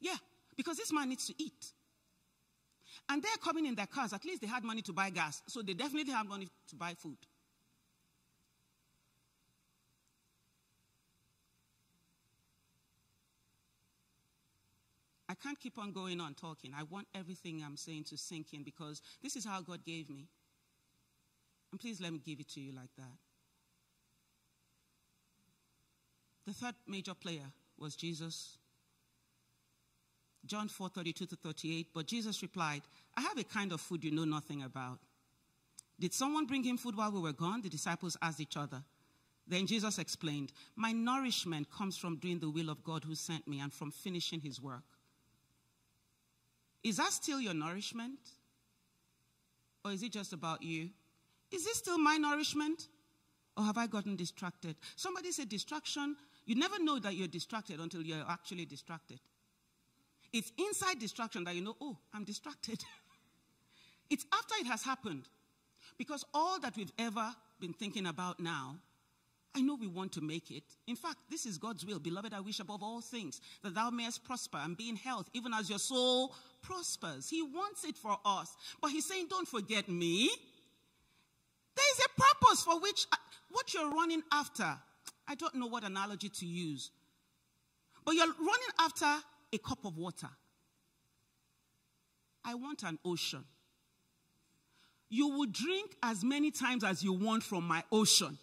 Yeah, because this man needs to eat. And they're coming in their cars. At least they had money to buy gas. So they definitely have money to buy food. I can't keep on going on talking. I want everything I'm saying to sink in because this is how God gave me. And please let me give it to you like that. The third major player was Jesus. John 4 32 to 38. But Jesus replied, I have a kind of food you know nothing about. Did someone bring him food while we were gone? The disciples asked each other. Then Jesus explained, My nourishment comes from doing the will of God who sent me and from finishing his work. Is that still your nourishment? Or is it just about you? Is this still my nourishment? Or have I gotten distracted? Somebody said distraction. You never know that you're distracted until you're actually distracted. It's inside distraction that you know, oh, I'm distracted. it's after it has happened. Because all that we've ever been thinking about now I know we want to make it. In fact, this is God's will. Beloved, I wish above all things that thou mayest prosper and be in health, even as your soul prospers. He wants it for us. But he's saying, don't forget me. There is a purpose for which I, what you're running after. I don't know what analogy to use. But you're running after a cup of water. I want an ocean. You will drink as many times as you want from my ocean.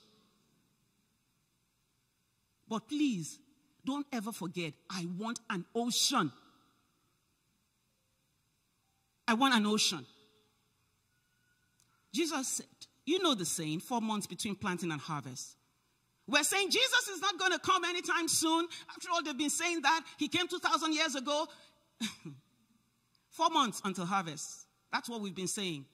But please, don't ever forget, I want an ocean. I want an ocean. Jesus said, You know the saying, four months between planting and harvest. We're saying Jesus is not going to come anytime soon. After all, they've been saying that. He came 2,000 years ago. four months until harvest. That's what we've been saying.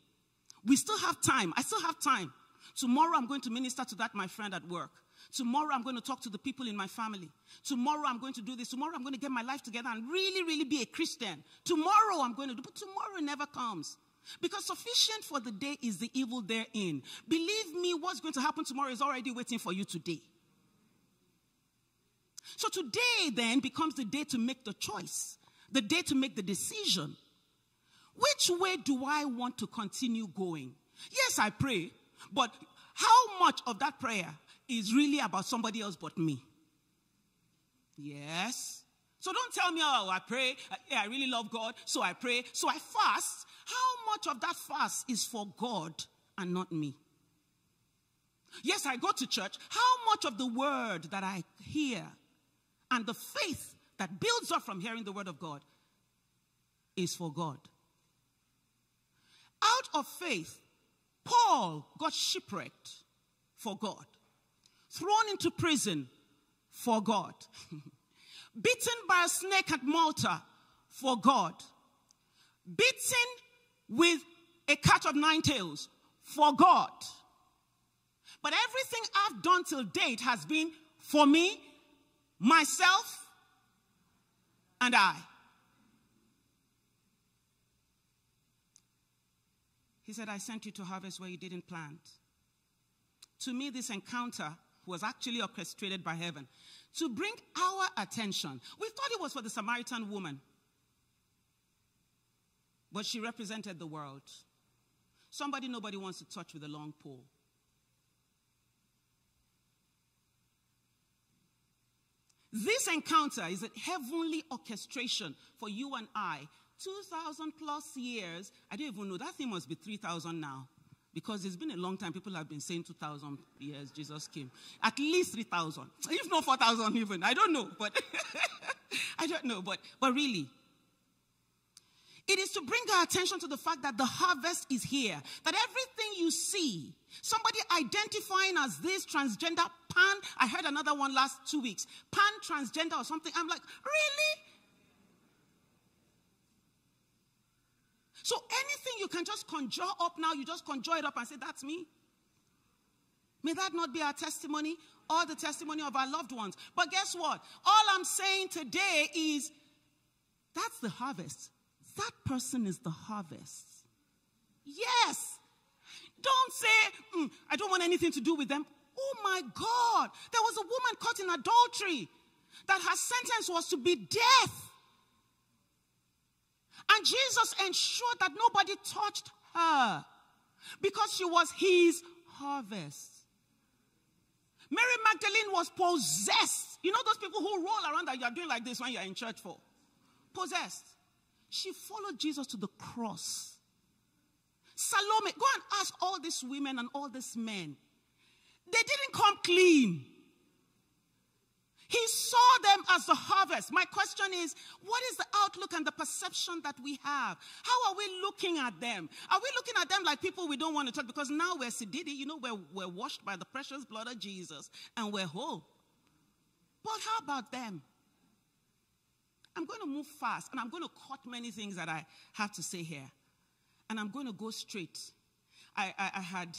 We still have time. I still have time. Tomorrow, I'm going to minister to that, my friend at work. Tomorrow I'm going to talk to the people in my family. Tomorrow I'm going to do this. Tomorrow I'm going to get my life together and really, really be a Christian. Tomorrow I'm going to do, but tomorrow never comes. Because sufficient for the day is the evil therein. Believe me, what's going to happen tomorrow is already waiting for you today. So today then becomes the day to make the choice, the day to make the decision. Which way do I want to continue going? Yes, I pray, but how much of that prayer is really about somebody else but me. Yes. So don't tell me, oh, I pray. Uh, yeah, I really love God. So I pray. So I fast. How much of that fast is for God and not me? Yes, I go to church. How much of the word that I hear and the faith that builds up from hearing the word of God is for God? Out of faith, Paul got shipwrecked for God thrown into prison for God. Beaten by a snake at Malta for God. Beaten with a cat of nine tails for God. But everything I've done till date has been for me, myself, and I. He said, I sent you to harvest where you didn't plant. To me, this encounter was actually orchestrated by heaven to bring our attention. We thought it was for the Samaritan woman, but she represented the world. Somebody nobody wants to touch with a long pole. This encounter is a heavenly orchestration for you and I. 2,000 plus years. I don't even know. That thing must be 3,000 now. Because it's been a long time. People have been saying 2,000 years Jesus came. At least 3,000. If not 4,000 even. I don't know. But I don't know. But, but really, it is to bring our attention to the fact that the harvest is here. That everything you see, somebody identifying as this transgender pan, I heard another one last two weeks, pan transgender or something. I'm like, really? So anything you can just conjure up now, you just conjure it up and say, that's me. May that not be our testimony or the testimony of our loved ones. But guess what? All I'm saying today is that's the harvest. That person is the harvest. Yes. Don't say, mm, I don't want anything to do with them. Oh my God. There was a woman caught in adultery that her sentence was to be death. And Jesus ensured that nobody touched her because she was his harvest. Mary Magdalene was possessed. You know those people who roll around that you're doing like this when you're in church for? Possessed. She followed Jesus to the cross. Salome, go and ask all these women and all these men. They didn't come clean. He saw them as the harvest. My question is, what is the outlook and the perception that we have? How are we looking at them? Are we looking at them like people we don't want to touch? Because now we're sedity, you know, we're, we're washed by the precious blood of Jesus and we're whole. But how about them? I'm going to move fast and I'm going to cut many things that I have to say here. And I'm going to go straight. I, I, I had,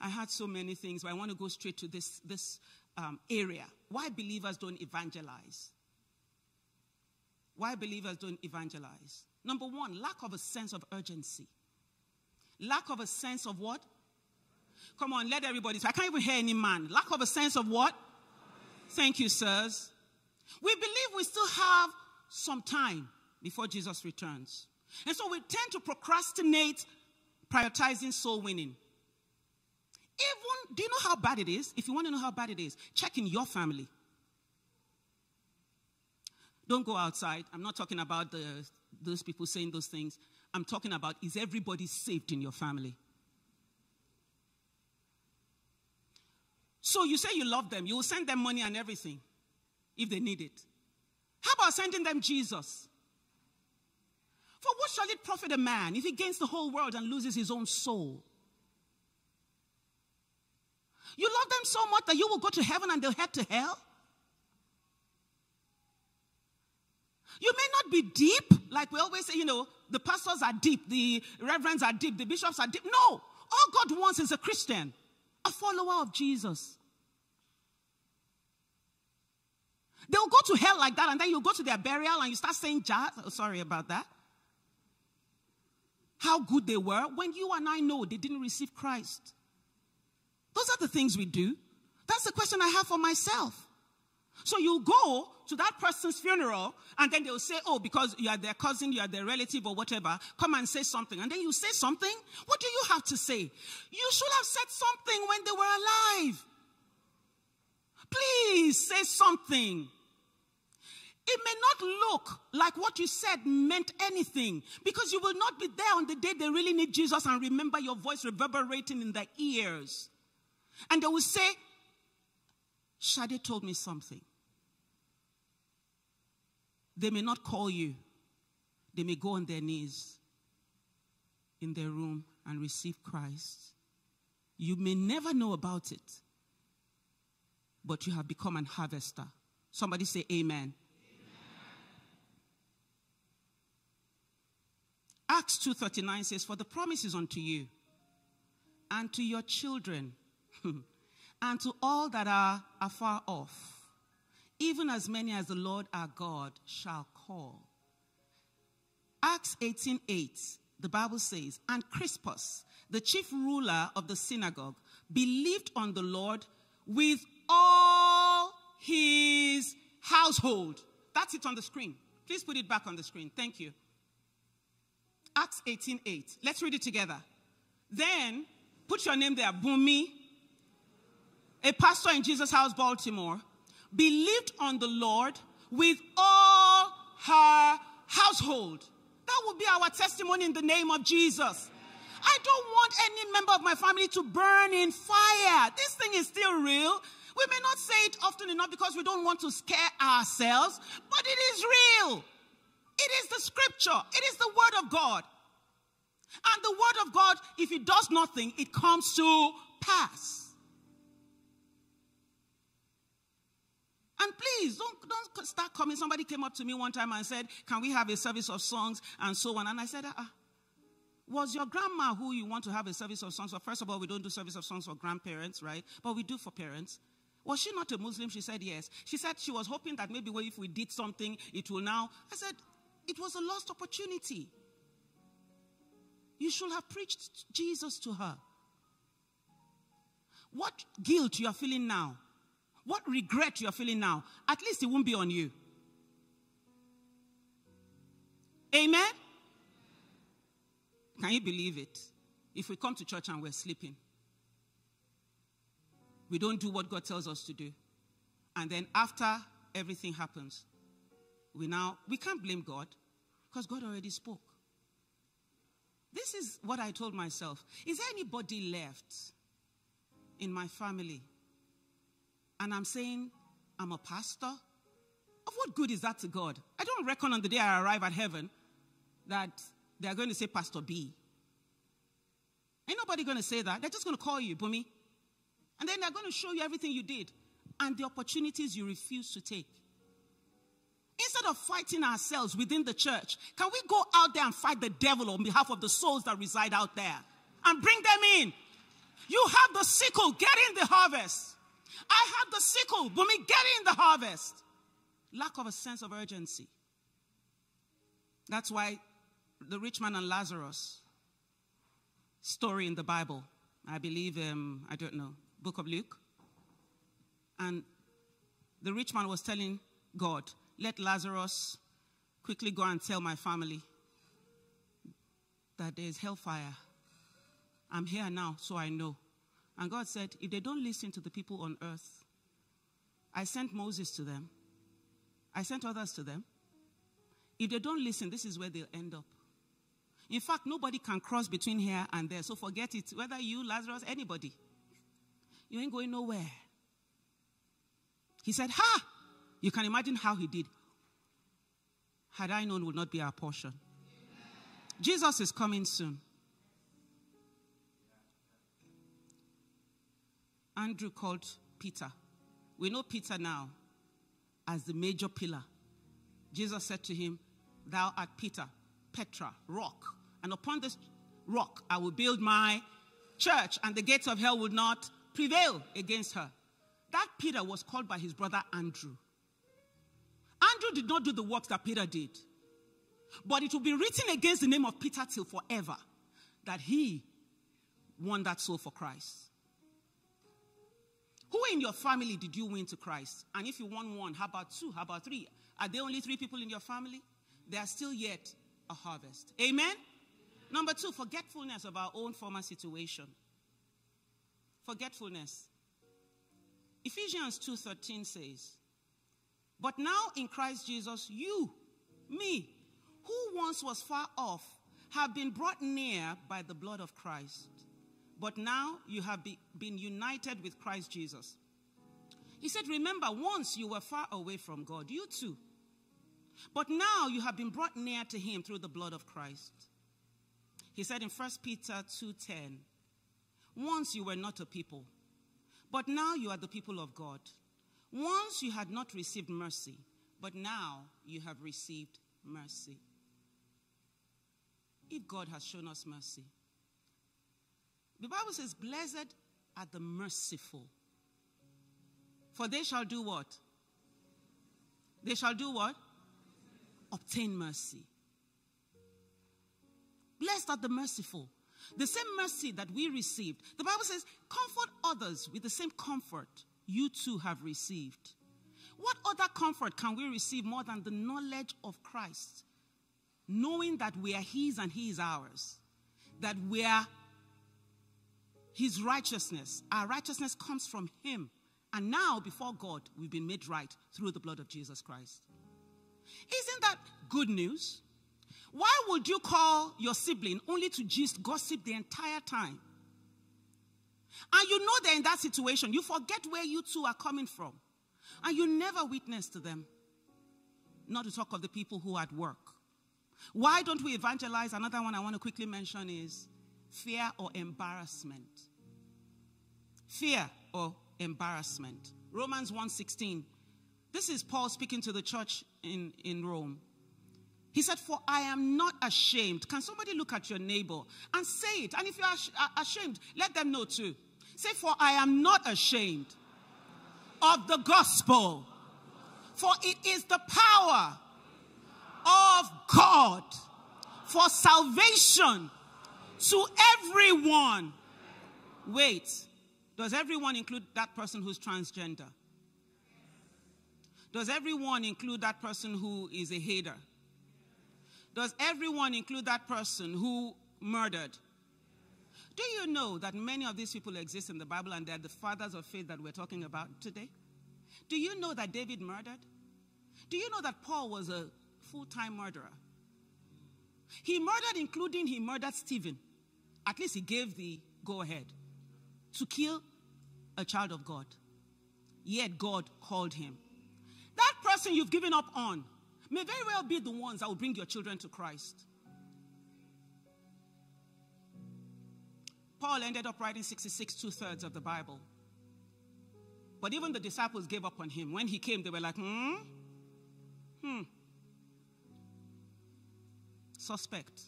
I had so many things, but I want to go straight to this, this um, area. Why believers don't evangelize? Why believers don't evangelize? Number one, lack of a sense of urgency. Lack of a sense of what? Come on, let everybody. I can't even hear any man. Lack of a sense of what? Thank you, sirs. We believe we still have some time before Jesus returns. And so we tend to procrastinate prioritizing soul winning. Even, do you know how bad it is? If you want to know how bad it is, check in your family. Don't go outside. I'm not talking about the, those people saying those things. I'm talking about is everybody saved in your family? So you say you love them, you will send them money and everything if they need it. How about sending them Jesus? For what shall it profit a man if he gains the whole world and loses his own soul? You love them so much that you will go to heaven and they'll head to hell? You may not be deep, like we always say, you know, the pastors are deep, the reverends are deep, the bishops are deep. No, all God wants is a Christian, a follower of Jesus. They'll go to hell like that, and then you go to their burial and you start saying, Jah, oh, sorry about that. How good they were when you and I know they didn't receive Christ. Those are the things we do. That's the question I have for myself. So you go to that person's funeral and then they'll say, oh, because you are their cousin, you are their relative or whatever, come and say something. And then you say something. What do you have to say? You should have said something when they were alive. Please say something. It may not look like what you said meant anything because you will not be there on the day they really need Jesus and remember your voice reverberating in their ears. And they will say, Shade told me something. They may not call you. They may go on their knees in their room and receive Christ. You may never know about it, but you have become an harvester. Somebody say, Amen. Acts 2:39 says for the promise is unto you and to your children and to all that are afar off, even as many as the Lord our God shall call." Acts 18:8, the Bible says, "And Crispus, the chief ruler of the synagogue, believed on the Lord with all his household." That's it on the screen. Please put it back on the screen. Thank you. Acts 18:8. Let's read it together. Then put your name there, Bunmi, a pastor in Jesus House, Baltimore, believed on the Lord with all her household. That will be our testimony in the name of Jesus. I don't want any member of my family to burn in fire. This thing is still real. We may not say it often enough because we don't want to scare ourselves, but it is real. It is the scripture, it is the word of God. And the word of God, if it does nothing, it comes to pass. And please don't, don't start coming. Somebody came up to me one time and said, Can we have a service of songs and so on? And I said, uh, Was your grandma who you want to have a service of songs for? First of all, we don't do service of songs for grandparents, right? But we do for parents. Was she not a Muslim? She said yes. She said she was hoping that maybe if we did something, it will now. I said, It was a lost opportunity. You should have preached Jesus to her. What guilt you are feeling now, what regret you are feeling now, at least it won't be on you. Amen? Can you believe it? If we come to church and we're sleeping, we don't do what God tells us to do. And then after everything happens, we now, we can't blame God because God already spoke. This is what I told myself. Is there anybody left in my family? And I'm saying, I'm a pastor? Of what good is that to God? I don't reckon on the day I arrive at heaven that they are going to say Pastor B. Ain't nobody going to say that. They're just going to call you, Bunmi. And then they're going to show you everything you did and the opportunities you refuse to take. Instead of fighting ourselves within the church, can we go out there and fight the devil on behalf of the souls that reside out there and bring them in? You have the sickle, get in the harvest. I have the sickle, Bunmi, get in the harvest. Lack of a sense of urgency. That's why the rich man and Lazarus story in the Bible, I believe, um, I don't know, book of Luke. And the rich man was telling God, let Lazarus quickly go and tell my family that there is hellfire. I'm here now, so I know. And God said, if they don't listen to the people on earth, I sent Moses to them, I sent others to them. If they don't listen, this is where they'll end up. In fact, nobody can cross between here and there, so forget it. Whether you, Lazarus, anybody, you ain't going nowhere. He said, Ha! You can imagine how he did. Had I known would not be our portion. Jesus is coming soon. Andrew called Peter. We know Peter now as the major pillar. Jesus said to him, Thou art Peter, Petra, rock, and upon this rock I will build my church, and the gates of hell will not prevail against her. That Peter was called by his brother Andrew. Andrew did not do the works that Peter did. But it will be written against the name of Peter till forever that he won that soul for Christ. Who in your family did you win to Christ? And if you won one, how about two? How about three? Are there only three people in your family? There are still yet a harvest. Amen? Number two, forgetfulness of our own former situation. Forgetfulness. Ephesians 2:13 says, "But now in Christ Jesus, you, me, who once was far off, have been brought near by the blood of Christ. But now you have be, been united with Christ Jesus." He said, "Remember, once you were far away from God, you too. But now you have been brought near to him through the blood of Christ." He said in 1 Peter 2:10, "Once you were not a people, but now you are the people of God. Once you had not received mercy, but now you have received mercy. if God has shown us mercy. The Bible says, Blessed are the merciful. For they shall do what? They shall do what? Obtain mercy. Blessed are the merciful. The same mercy that we received. The Bible says, Comfort others with the same comfort you too have received. What other comfort can we receive more than the knowledge of Christ? Knowing that we are His and He is ours. That we are His righteousness. Our righteousness comes from Him. And now, before God, we've been made right through the blood of Jesus Christ. Isn't that good news? Why would you call your sibling only to just gossip the entire time? And you know they're in that situation. You forget where you two are coming from. And you never witness to them. Not to talk of the people who are at work. Why don't we evangelize? Another one I want to quickly mention is fear or embarrassment. Fear or embarrassment. Romans 1:16. This is Paul speaking to the church in, in Rome. He said, For I am not ashamed. Can somebody look at your neighbor and say it? And if you are ashamed, let them know too. Say, For I am not ashamed of the gospel, for it is the power of God for salvation to everyone. Wait, does everyone include that person who's transgender? Does everyone include that person who is a hater? Does everyone include that person who murdered? Do you know that many of these people exist in the Bible and they're the fathers of faith that we're talking about today? Do you know that David murdered? Do you know that Paul was a full time murderer? He murdered, including he murdered Stephen. At least he gave the go ahead to kill a child of God. Yet God called him. That person you've given up on may very well be the ones that will bring your children to Christ. Paul ended up writing 66 two thirds of the Bible. But even the disciples gave up on him. When he came, they were like, hmm? Hmm. Suspect.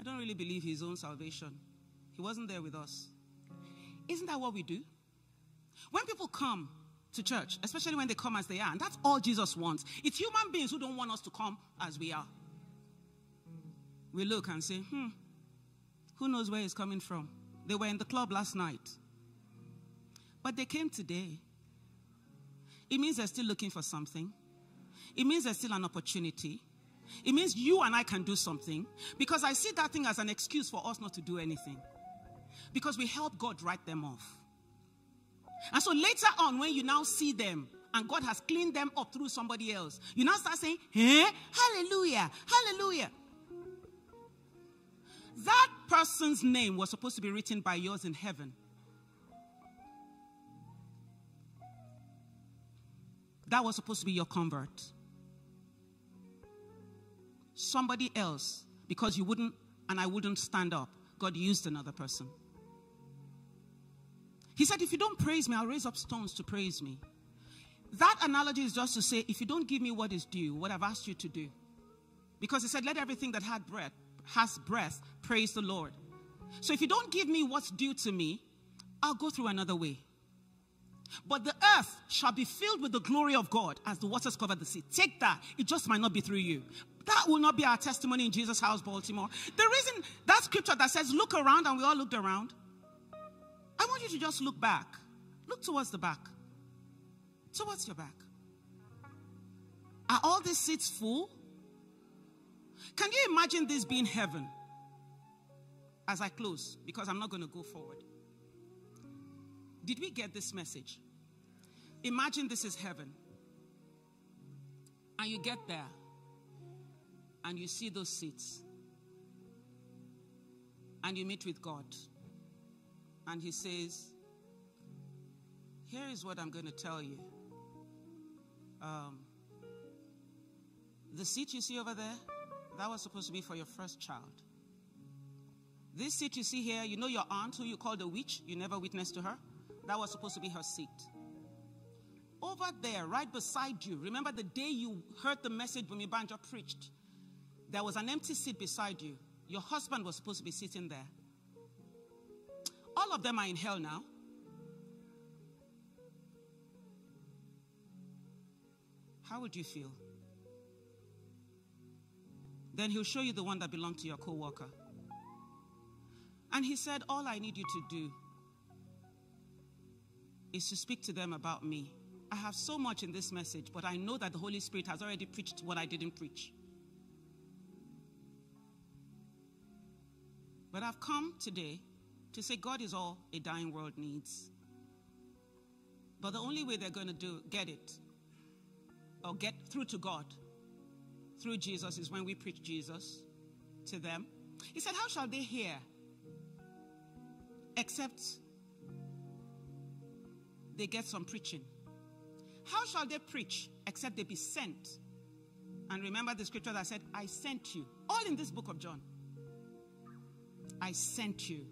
I don't really believe his own salvation. He wasn't there with us. Isn't that what we do? When people come to church, especially when they come as they are, and that's all Jesus wants. It's human beings who don't want us to come as we are. We look and say, hmm, who knows where he's coming from? They were in the club last night. But they came today. It means they're still looking for something. It means there's still an opportunity. It means you and I can do something. Because I see that thing as an excuse for us not to do anything. Because we help God write them off. And so later on, when you now see them and God has cleaned them up through somebody else, you now start saying, eh? Hallelujah, hallelujah. That person's name was supposed to be written by yours in heaven. That was supposed to be your convert. Somebody else, because you wouldn't and I wouldn't stand up, God used another person. He said, If you don't praise me, I'll raise up stones to praise me. That analogy is just to say, if you don't give me what is due, what I've asked you to do. Because he said, Let everything that had breath, has breath, praise the Lord. So if you don't give me what's due to me, I'll go through another way. But the earth shall be filled with the glory of God as the waters cover the sea. Take that. It just might not be through you. That will not be our testimony in Jesus House, Baltimore. The reason that scripture that says, look around, and we all looked around, I want you to just look back. Look towards the back. Towards your back. Are all these seats full? Can you imagine this being heaven? As I close, because I'm not going to go forward. Did we get this message? Imagine this is heaven. And you get there and you see those seats. And you meet with God and he says, Here is what I'm going to tell you. Um, the seat you see over there, that was supposed to be for your first child. This seat you see here, you know your aunt who you called a witch, you never witnessed to her? That was supposed to be her seat. over there, right beside you, remember the day you heard the message when Banjo preached? There was an empty seat beside you. Your husband was supposed to be sitting there. All of them are in hell now. How would you feel? Then he'll show you the one that belonged to your co worker. And he said, All I need you to do is to speak to them about me. I have so much in this message, but I know that the Holy Spirit has already preached what I didn't preach. But I've come today to say God is all a dying world needs. But the only way they're going to do get it or get through to God through Jesus is when we preach Jesus to them. He said, How shall they hear except they get some preaching? How shall they preach except they be sent? And remember the scripture that said, I sent you. All in this book of John. I sent you.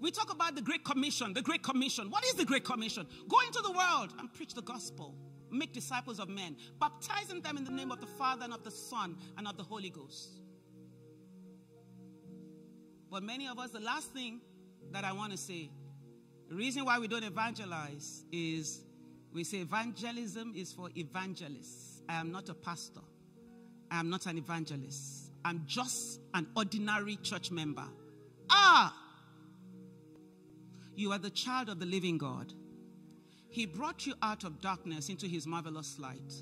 We talk about the Great Commission. The Great Commission. What is the Great Commission? Go into the world and preach the gospel. Make disciples of men, baptizing them in the name of the Father and of the Son and of the Holy Ghost. But many of us, the last thing that I want to say, the reason why we don't evangelize is we say evangelism is for evangelists. I am not a pastor. I am not an evangelist. I'm just an ordinary church member. Ah! You are the child of the living God. He brought you out of darkness into his marvelous light,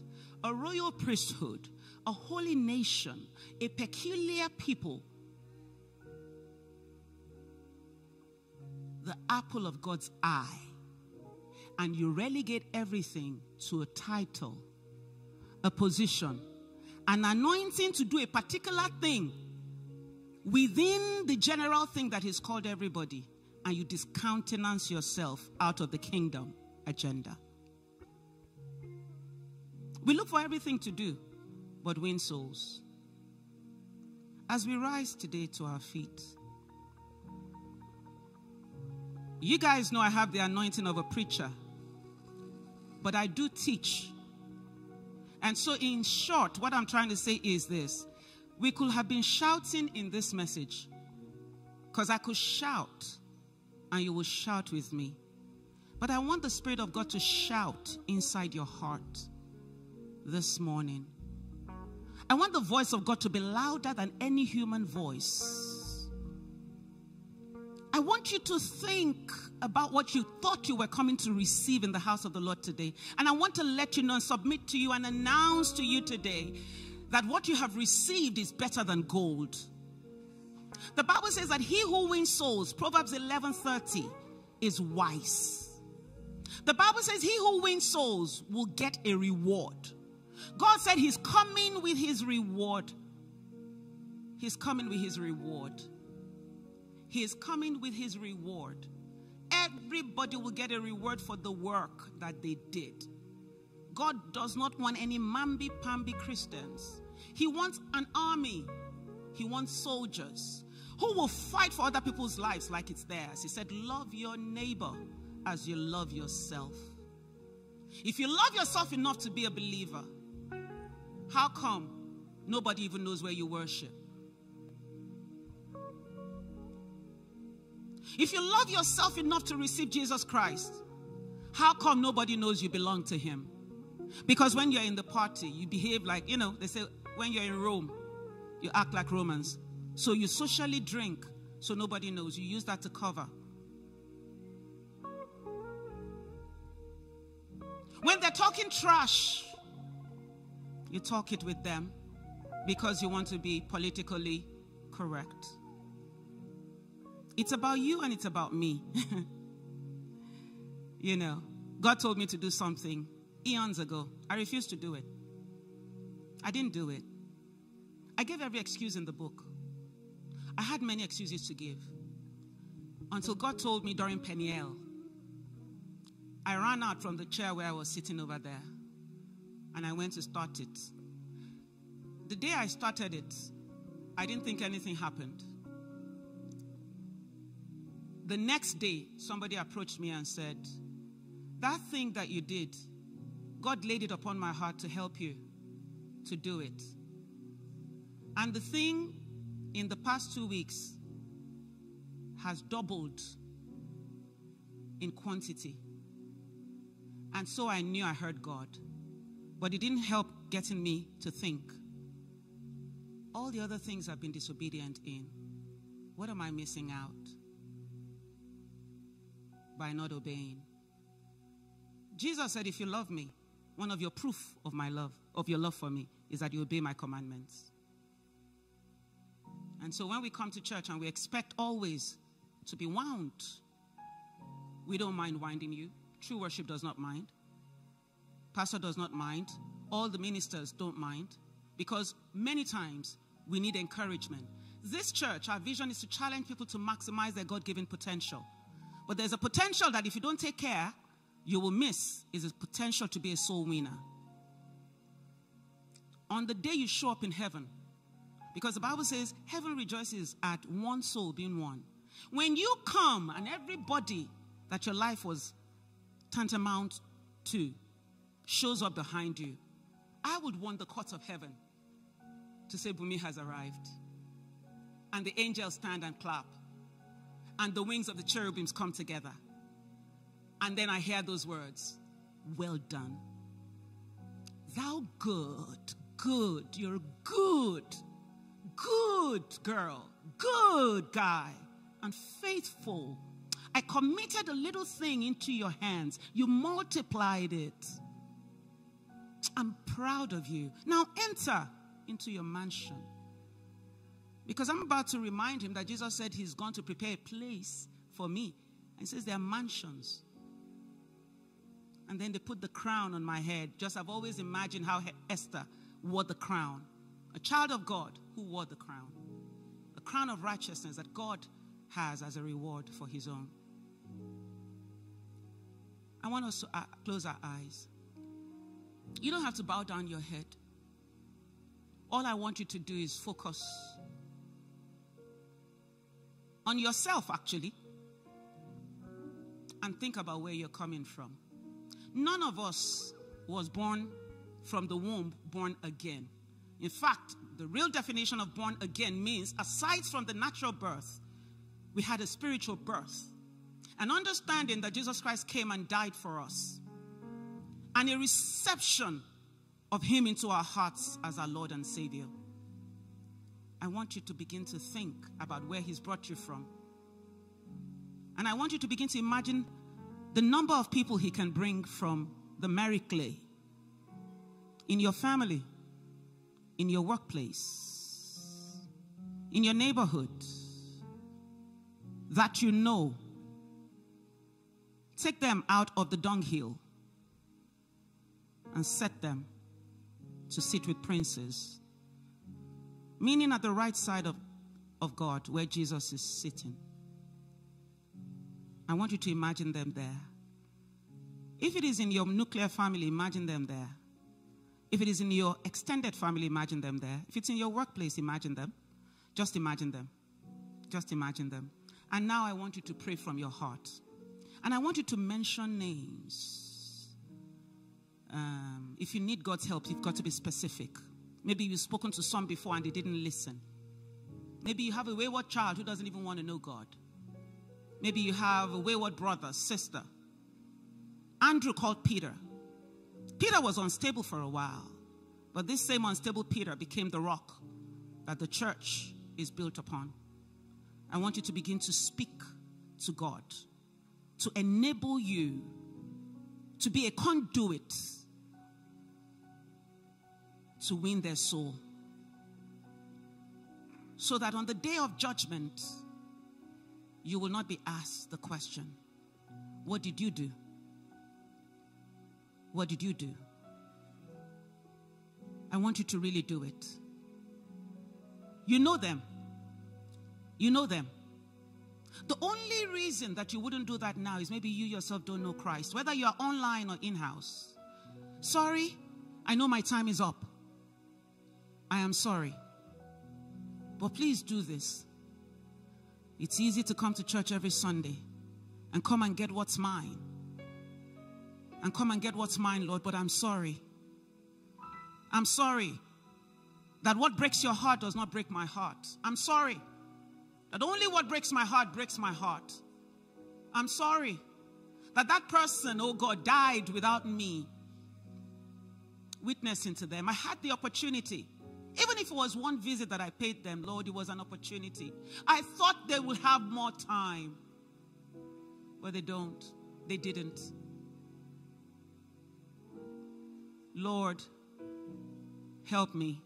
a royal priesthood, a holy nation, a peculiar people, the apple of God's eye. And you relegate everything to a title, a position, an anointing to do a particular thing within the general thing that is called everybody, and you discountenance yourself out of the kingdom agenda. We look for everything to do but win souls. As we rise today to our feet, you guys know I have the anointing of a preacher, but I do teach. And so, in short, what I'm trying to say is this we could have been shouting in this message because I could shout and you will shout with me. But I want the Spirit of God to shout inside your heart this morning. I want the voice of God to be louder than any human voice. I want you to think about what you thought you were coming to receive in the house of the Lord today. And I want to let you know and submit to you and announce to you today that what you have received is better than gold. The Bible says that he who wins souls, Proverbs 11:30, is wise. The Bible says, He who wins souls will get a reward. God said He's coming with His reward. He's coming with His reward. He is coming with His reward. Everybody will get a reward for the work that they did. God does not want any mamby pamby Christians. He wants an army, He wants soldiers who will fight for other people's lives like it's theirs. He said, Love your neighbor as you love yourself. If you love yourself enough to be a believer, how come nobody even knows where you worship? If you love yourself enough to receive Jesus Christ, how come nobody knows you belong to Him? Because when you're in the party, you behave like, you know, they say when you're in Rome, you act like Romans. So you socially drink so nobody knows. You use that to cover. When they're talking trash, you talk it with them because you want to be politically correct. It's about you and it's about me. you know, God told me to do something eons ago. I refused to do it. I didn't do it. I gave every excuse in the book. I had many excuses to give until God told me during Peniel I ran out from the chair where I was sitting over there and I went to start it. The day I started it, I didn't think anything happened. The next day, somebody approached me and said, that thing that you did, God laid it upon my heart to help you to do it. And the thing in the past two weeks has doubled in quantity. And so I knew I heard God. But it didn't help getting me to think. All the other things I've been disobedient in. What am I missing out by not obeying? Jesus said, If you love me, one of your proof of my love, of your love for me, is that you obey my commandments. And so when we come to church and we expect always to be wound, we don't mind winding you. True worship does not mind. Pastor does not mind. All the ministers don't mind. Because many times we need encouragement. This church, our vision is to challenge people to maximize their God given potential. But there's a potential that if you don't take care, you will miss is a potential to be a soul winner. On the day you show up in heaven, because the Bible says heaven rejoices at one soul being won. When you come and everybody that your life was tantamount to shows up behind you, I would want the courts of heaven to say Bunmi has arrived. And the angels stand and clap. And the wings of the cherubims come together. And then I hear those words Well done. Thou good, good, you're good, good girl, good guy, and faithful. I committed a little thing into your hands. You multiplied it. I'm proud of you. Now enter into your mansion. Because I'm about to remind him that Jesus said he's going to prepare a place for me. And he says there are mansions. And then they put the crown on my head. Just I've always imagined how Esther wore the crown. A child of God who wore the crown. The crown of righteousness that God has as a reward for his own. I want us to uh, close our eyes. You don't have to bow down your head. All I want you to do is focus on yourself, actually, and think about where you're coming from. None of us was born from the womb born again. In fact, the real definition of born again means, aside from the natural birth, we had a spiritual birth. An understanding that Jesus Christ came and died for us, and a reception of Him into our hearts as our Lord and Savior. I want you to begin to think about where He's brought you from. And I want you to begin to imagine the number of people He can bring from the merry clay in your family, in your workplace, in your neighborhood that you know. Take them out of the dunghill and set them to sit with princes, meaning at the right side of, of God where Jesus is sitting. I want you to imagine them there. If it is in your nuclear family, imagine them there. If it is in your extended family, imagine them there. If it's in your workplace, imagine them. Just imagine them. Just imagine them. And now I want you to pray from your heart. And I want you to mention names. Um, if you need God's help, you've got to be specific. Maybe you've spoken to some before and they didn't listen. Maybe you have a wayward child who doesn't even want to know God. Maybe you have a wayward brother, sister. Andrew called Peter. Peter was unstable for a while, but this same unstable Peter became the rock that the church is built upon. I want you to begin to speak to God to enable you to be a conduit to win their soul. So that on the day of judgment, you will not be asked the question, What did you do? What did you do? I want you to really do it. You know them. You know them. The only reason that you wouldn't do that now is maybe you yourself don't know Christ, whether you're online or in house. Sorry, I know my time is up. I am sorry. But please do this. It's easy to come to church every Sunday and come and get what's mine. and come and get what's mine, Lord, but I'm sorry. I'm sorry that what breaks your heart does not break my heart. I'm sorry that only what breaks my heart breaks my heart. I'm sorry that that person, oh God, died without me witnessing to them. I had the opportunity. Even if it was one visit that I paid them, Lord, it was an opportunity. I thought they would have more time, but they don't. They didn't. Lord, help me.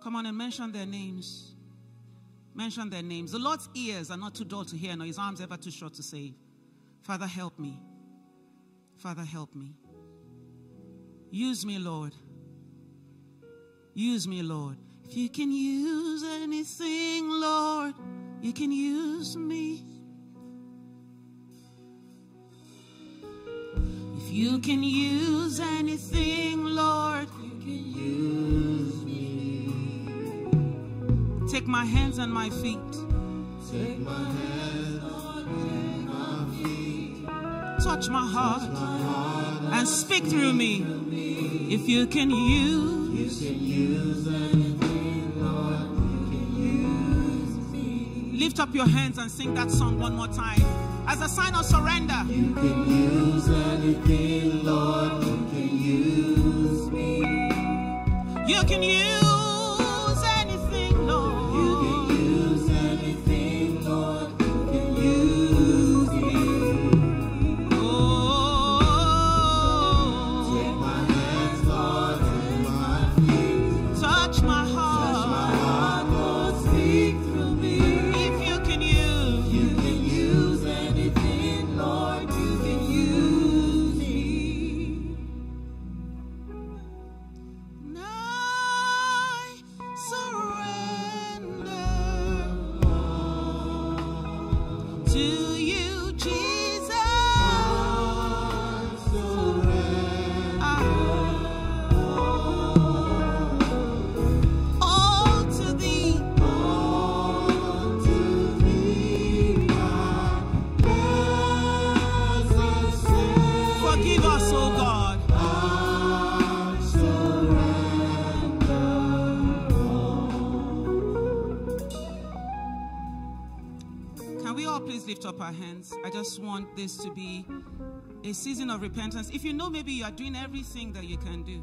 Come on and mention their names. Mention their names. The Lord's ears are not too dull to hear, nor his arms ever too short to save. Father, help me. Father, help me. Use me, Lord. Use me, Lord. If you can use anything, Lord, you can use me. If you can use anything, Lord, you can use me. Take my hands and my feet. Take my hands and my feet. Touch my heart, and speak through me. If you can use, you can use anything, Lord. You can use me. Lift up your hands and sing that song one more time as a sign of surrender. You can use anything, Lord. You can use me. You can use this to be a season of repentance. If you know maybe you are doing everything that you can do,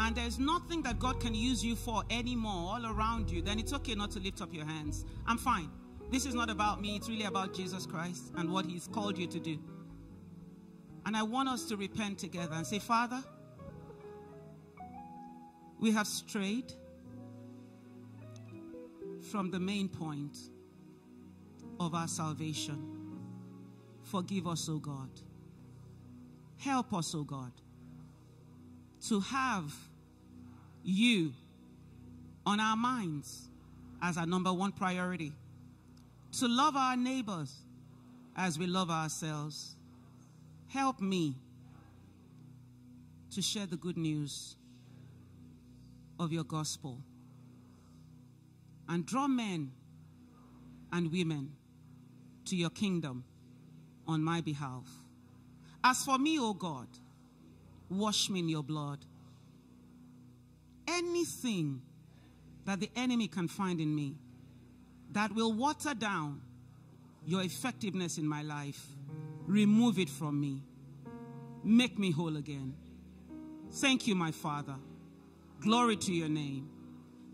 and there's nothing that God can use you for anymore all around you, then it's okay not to lift up your hands. I'm fine. This is not about me, it's really about Jesus Christ and what He's called you to do. And I want us to repent together and say, Father, we have strayed from the main point of our salvation. Forgive us, O God. Help us, O God, to have you on our minds as our number one priority, to love our neighbors as we love ourselves. Help me to share the good news of your gospel and draw men and women to your kingdom on my behalf. As for me, O God, wash me in your blood. Anything that the enemy can find in me that will water down your effectiveness in my life, remove it from me. Make me whole again. Thank you, my Father. Glory to your name.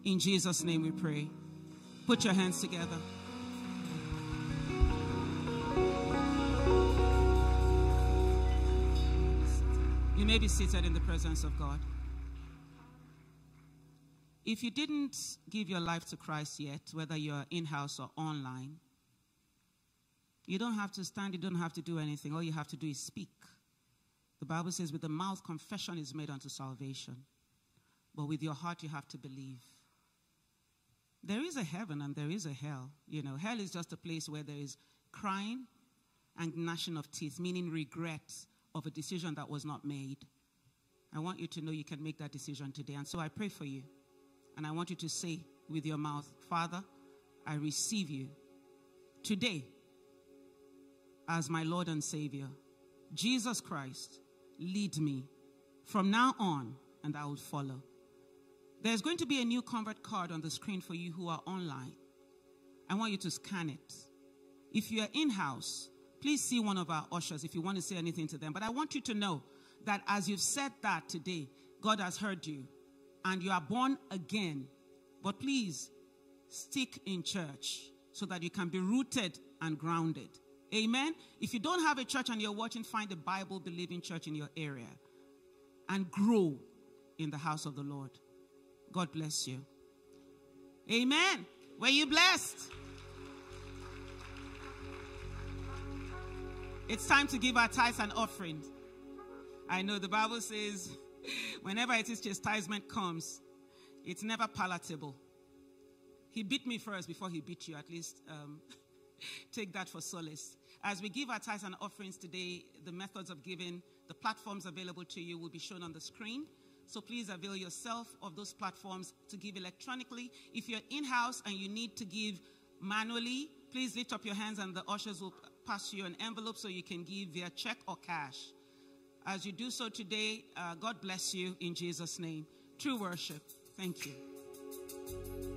In Jesus' name we pray. Put your hands together. May be seated in the presence of God. If you didn't give your life to Christ yet, whether you're in house or online, you don't have to stand, you don't have to do anything. All you have to do is speak. The Bible says, with the mouth, confession is made unto salvation. But with your heart, you have to believe. There is a heaven and there is a hell. You know, hell is just a place where there is crying and gnashing of teeth, meaning regret of a decision that was not made. I want you to know you can make that decision today. And so I pray for you. And I want you to say with your mouth, Father, I receive you today as my Lord and Savior. Jesus Christ, lead me from now on, and I will follow. There's going to be a new convert card on the screen for you who are online. I want you to scan it. If you are in house, please see one of our ushers if you want to say anything to them. But I want you to know that as you've said that today, God has heard you and you are born again. But please stick in church so that you can be rooted and grounded. Amen. If you don't have a church and you're watching, find a Bible believing church in your area and grow in the house of the Lord. God bless you. Amen. Were you blessed? It's time to give our tithes and offerings. I know the Bible says whenever it is chastisement comes, it's never palatable. He beat me first before he beat you. At least um, take that for solace. As we give our tithes and offerings today, the methods of giving, the platforms available to you will be shown on the screen. So please avail yourself of those platforms to give electronically. If you're in house and you need to give manually, please lift up your hands and the ushers will pass you an envelope so you can give via check or cash. As you do so today, uh, God bless you in Jesus' name. True worship. Thank you.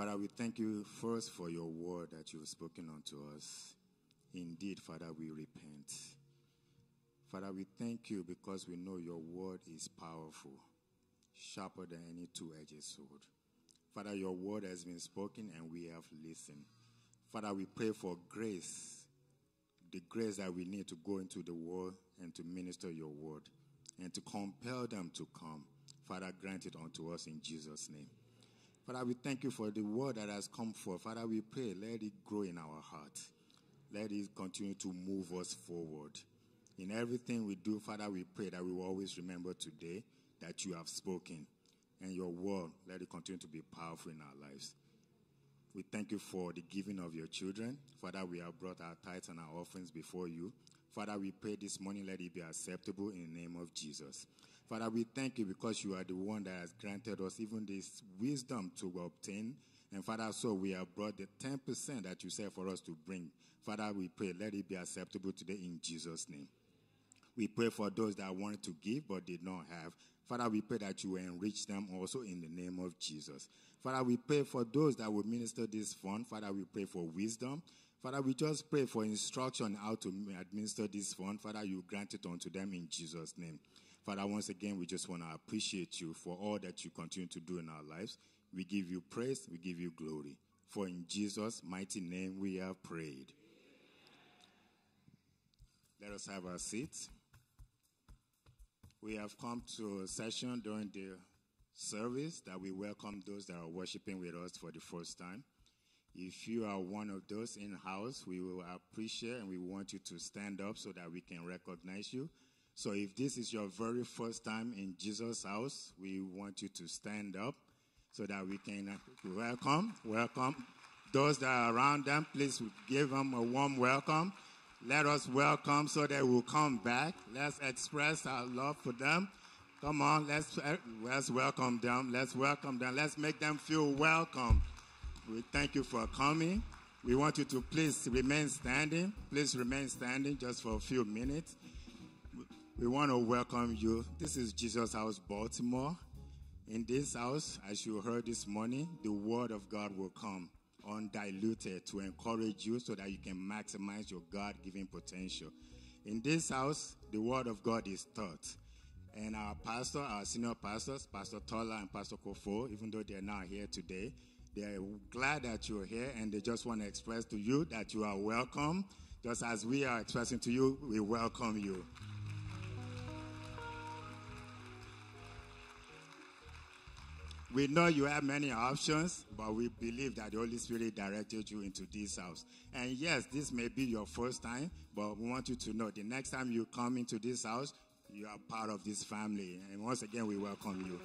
Father, we thank you first for your word that you've spoken unto us. Indeed, Father, we repent. Father, we thank you because we know your word is powerful, sharper than any two edged sword. Father, your word has been spoken and we have listened. Father, we pray for grace, the grace that we need to go into the world and to minister your word and to compel them to come. Father, grant it unto us in Jesus' name. Father, we thank you for the word that has come forth. Father, we pray, let it grow in our heart. Let it continue to move us forward. In everything we do, Father, we pray that we will always remember today that you have spoken and your word, let it continue to be powerful in our lives. We thank you for the giving of your children. Father, we have brought our tithes and our offerings before you. Father, we pray this morning, let it be acceptable in the name of Jesus. Father, we thank you because you are the one that has granted us even this wisdom to obtain. And Father, so we have brought the 10% that you said for us to bring. Father, we pray, let it be acceptable today in Jesus' name. We pray for those that wanted to give but did not have. Father, we pray that you enrich them also in the name of Jesus. Father, we pray for those that will minister this fund. Father, we pray for wisdom. Father, we just pray for instruction how to administer this fund. Father, you grant it unto them in Jesus' name. Father, once again, we just want to appreciate you for all that you continue to do in our lives. We give you praise, we give you glory. For in Jesus' mighty name we have prayed. Let us have our seats. We have come to a session during the service that we welcome those that are worshiping with us for the first time. If you are one of those in house, we will appreciate and we want you to stand up so that we can recognize you. So if this is your very first time in Jesus House, we want you to stand up so that we can uh, welcome, welcome. Those that are around them, please give them a warm welcome. Let us welcome so they will come back. Let's express our love for them. Come on, let's, uh, let's welcome them. Let's welcome them. Let's make them feel welcome. We thank you for coming. We want you to please remain standing. Please remain standing just for a few minutes. We want to welcome you. This is Jesus House, Baltimore. In this house, as you heard this morning, the Word of God will come undiluted to encourage you so that you can maximize your God given potential. In this house, the Word of God is taught. And our pastor, our senior pastors, Pastor Tola and Pastor Kofo, even though they're not here today, they're glad that you're here and they just want to express to you that you are welcome. Just as we are expressing to you, we welcome you. We know you have many options, but we believe that the Holy Spirit directed you into this house. And yes, this may be your first time, but we want you to know the next time you come into this house, you are part of this family. And once again, we welcome you.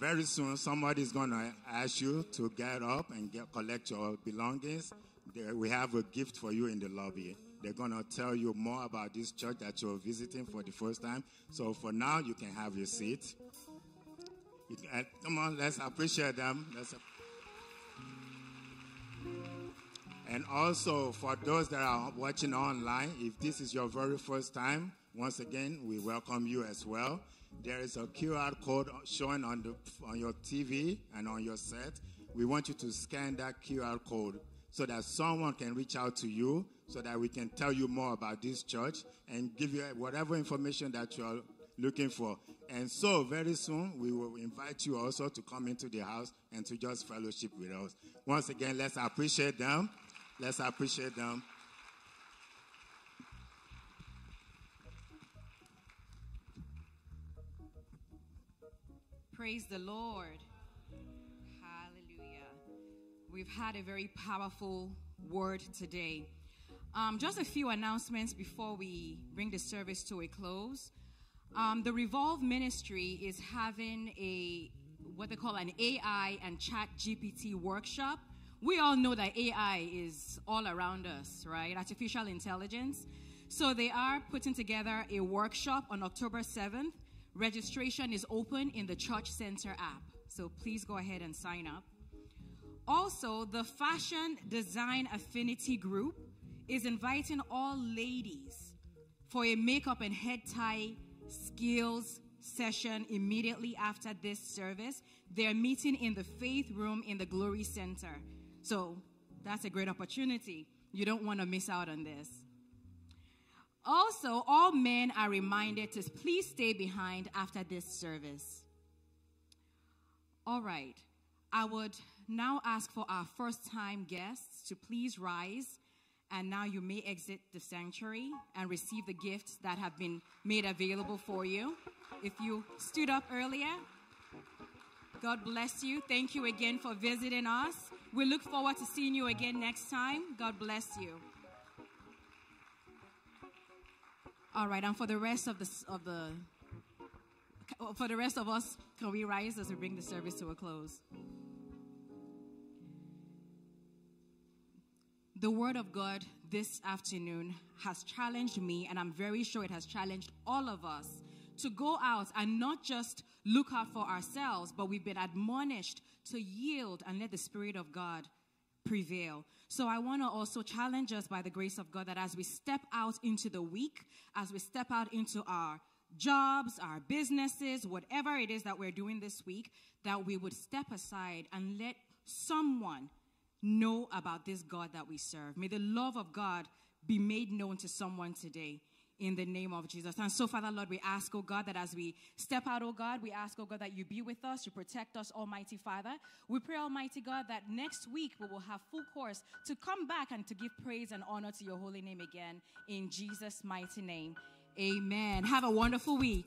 Very soon, somebody is going to ask you to get up and get, collect your belongings. We have a gift for you in the lobby. They're going to tell you more about this church that you're visiting for the first time. So for now, you can have your seat. Come on, let's appreciate them. Let's, and also, for those that are watching online, if this is your very first time, once again, we welcome you as well. There is a QR code showing on, the, on your TV and on your set. We want you to scan that QR code so that someone can reach out to you so that we can tell you more about this church and give you whatever information that you're looking for. And so, very soon, we will invite you also to come into the house and to just fellowship with us. Once again, let's appreciate them. Let's appreciate them.
Praise the Lord. Hallelujah. We've had a very powerful word today. Um, just a few announcements before we bring the service to a close. Um, the Revolve Ministry is having a what they call an AI and Chat GPT workshop we all know that AI is all around us, right? Artificial intelligence. So they are putting together a workshop on October 7th. Registration is open in the Church Center app. So please go ahead and sign up. Also, the Fashion Design Affinity Group is inviting all ladies
for a makeup and head tie skills session immediately after this service. They're meeting in the faith room in the Glory Center. So that's a great opportunity. You don't want to miss out on this. Also, all men are reminded to please stay behind after this service. All right. I would now ask for our first time guests to please rise. And now you may exit the sanctuary and receive the gifts that have been made available for you. If you stood up earlier, God bless you. Thank you again for visiting us. We look forward to seeing you again next time. God bless you. All right, and for the rest of the of the for the rest of us, can we rise as we bring the service to a close? The Word of God this afternoon has challenged me, and I'm very sure it has challenged all of us to go out and not just look out for ourselves, but we've been admonished to yield and let the Spirit of God prevail. So I want to also challenge us by the grace of God that as we step out into the week, as we step out into our jobs, our businesses, whatever it is that we're doing this week, that we would step aside and let someone know about this God that we serve. May the love of God be made known to someone today in the name of Jesus. And so, Father, Lord, we ask, oh God, that as we step out, oh God, we ask, oh God, that you be with us, you protect us, Almighty Father. We pray, Almighty God, that next week we will have full course to come back and to give praise and honor to your holy name again. In Jesus' mighty name. Amen. Have a wonderful week.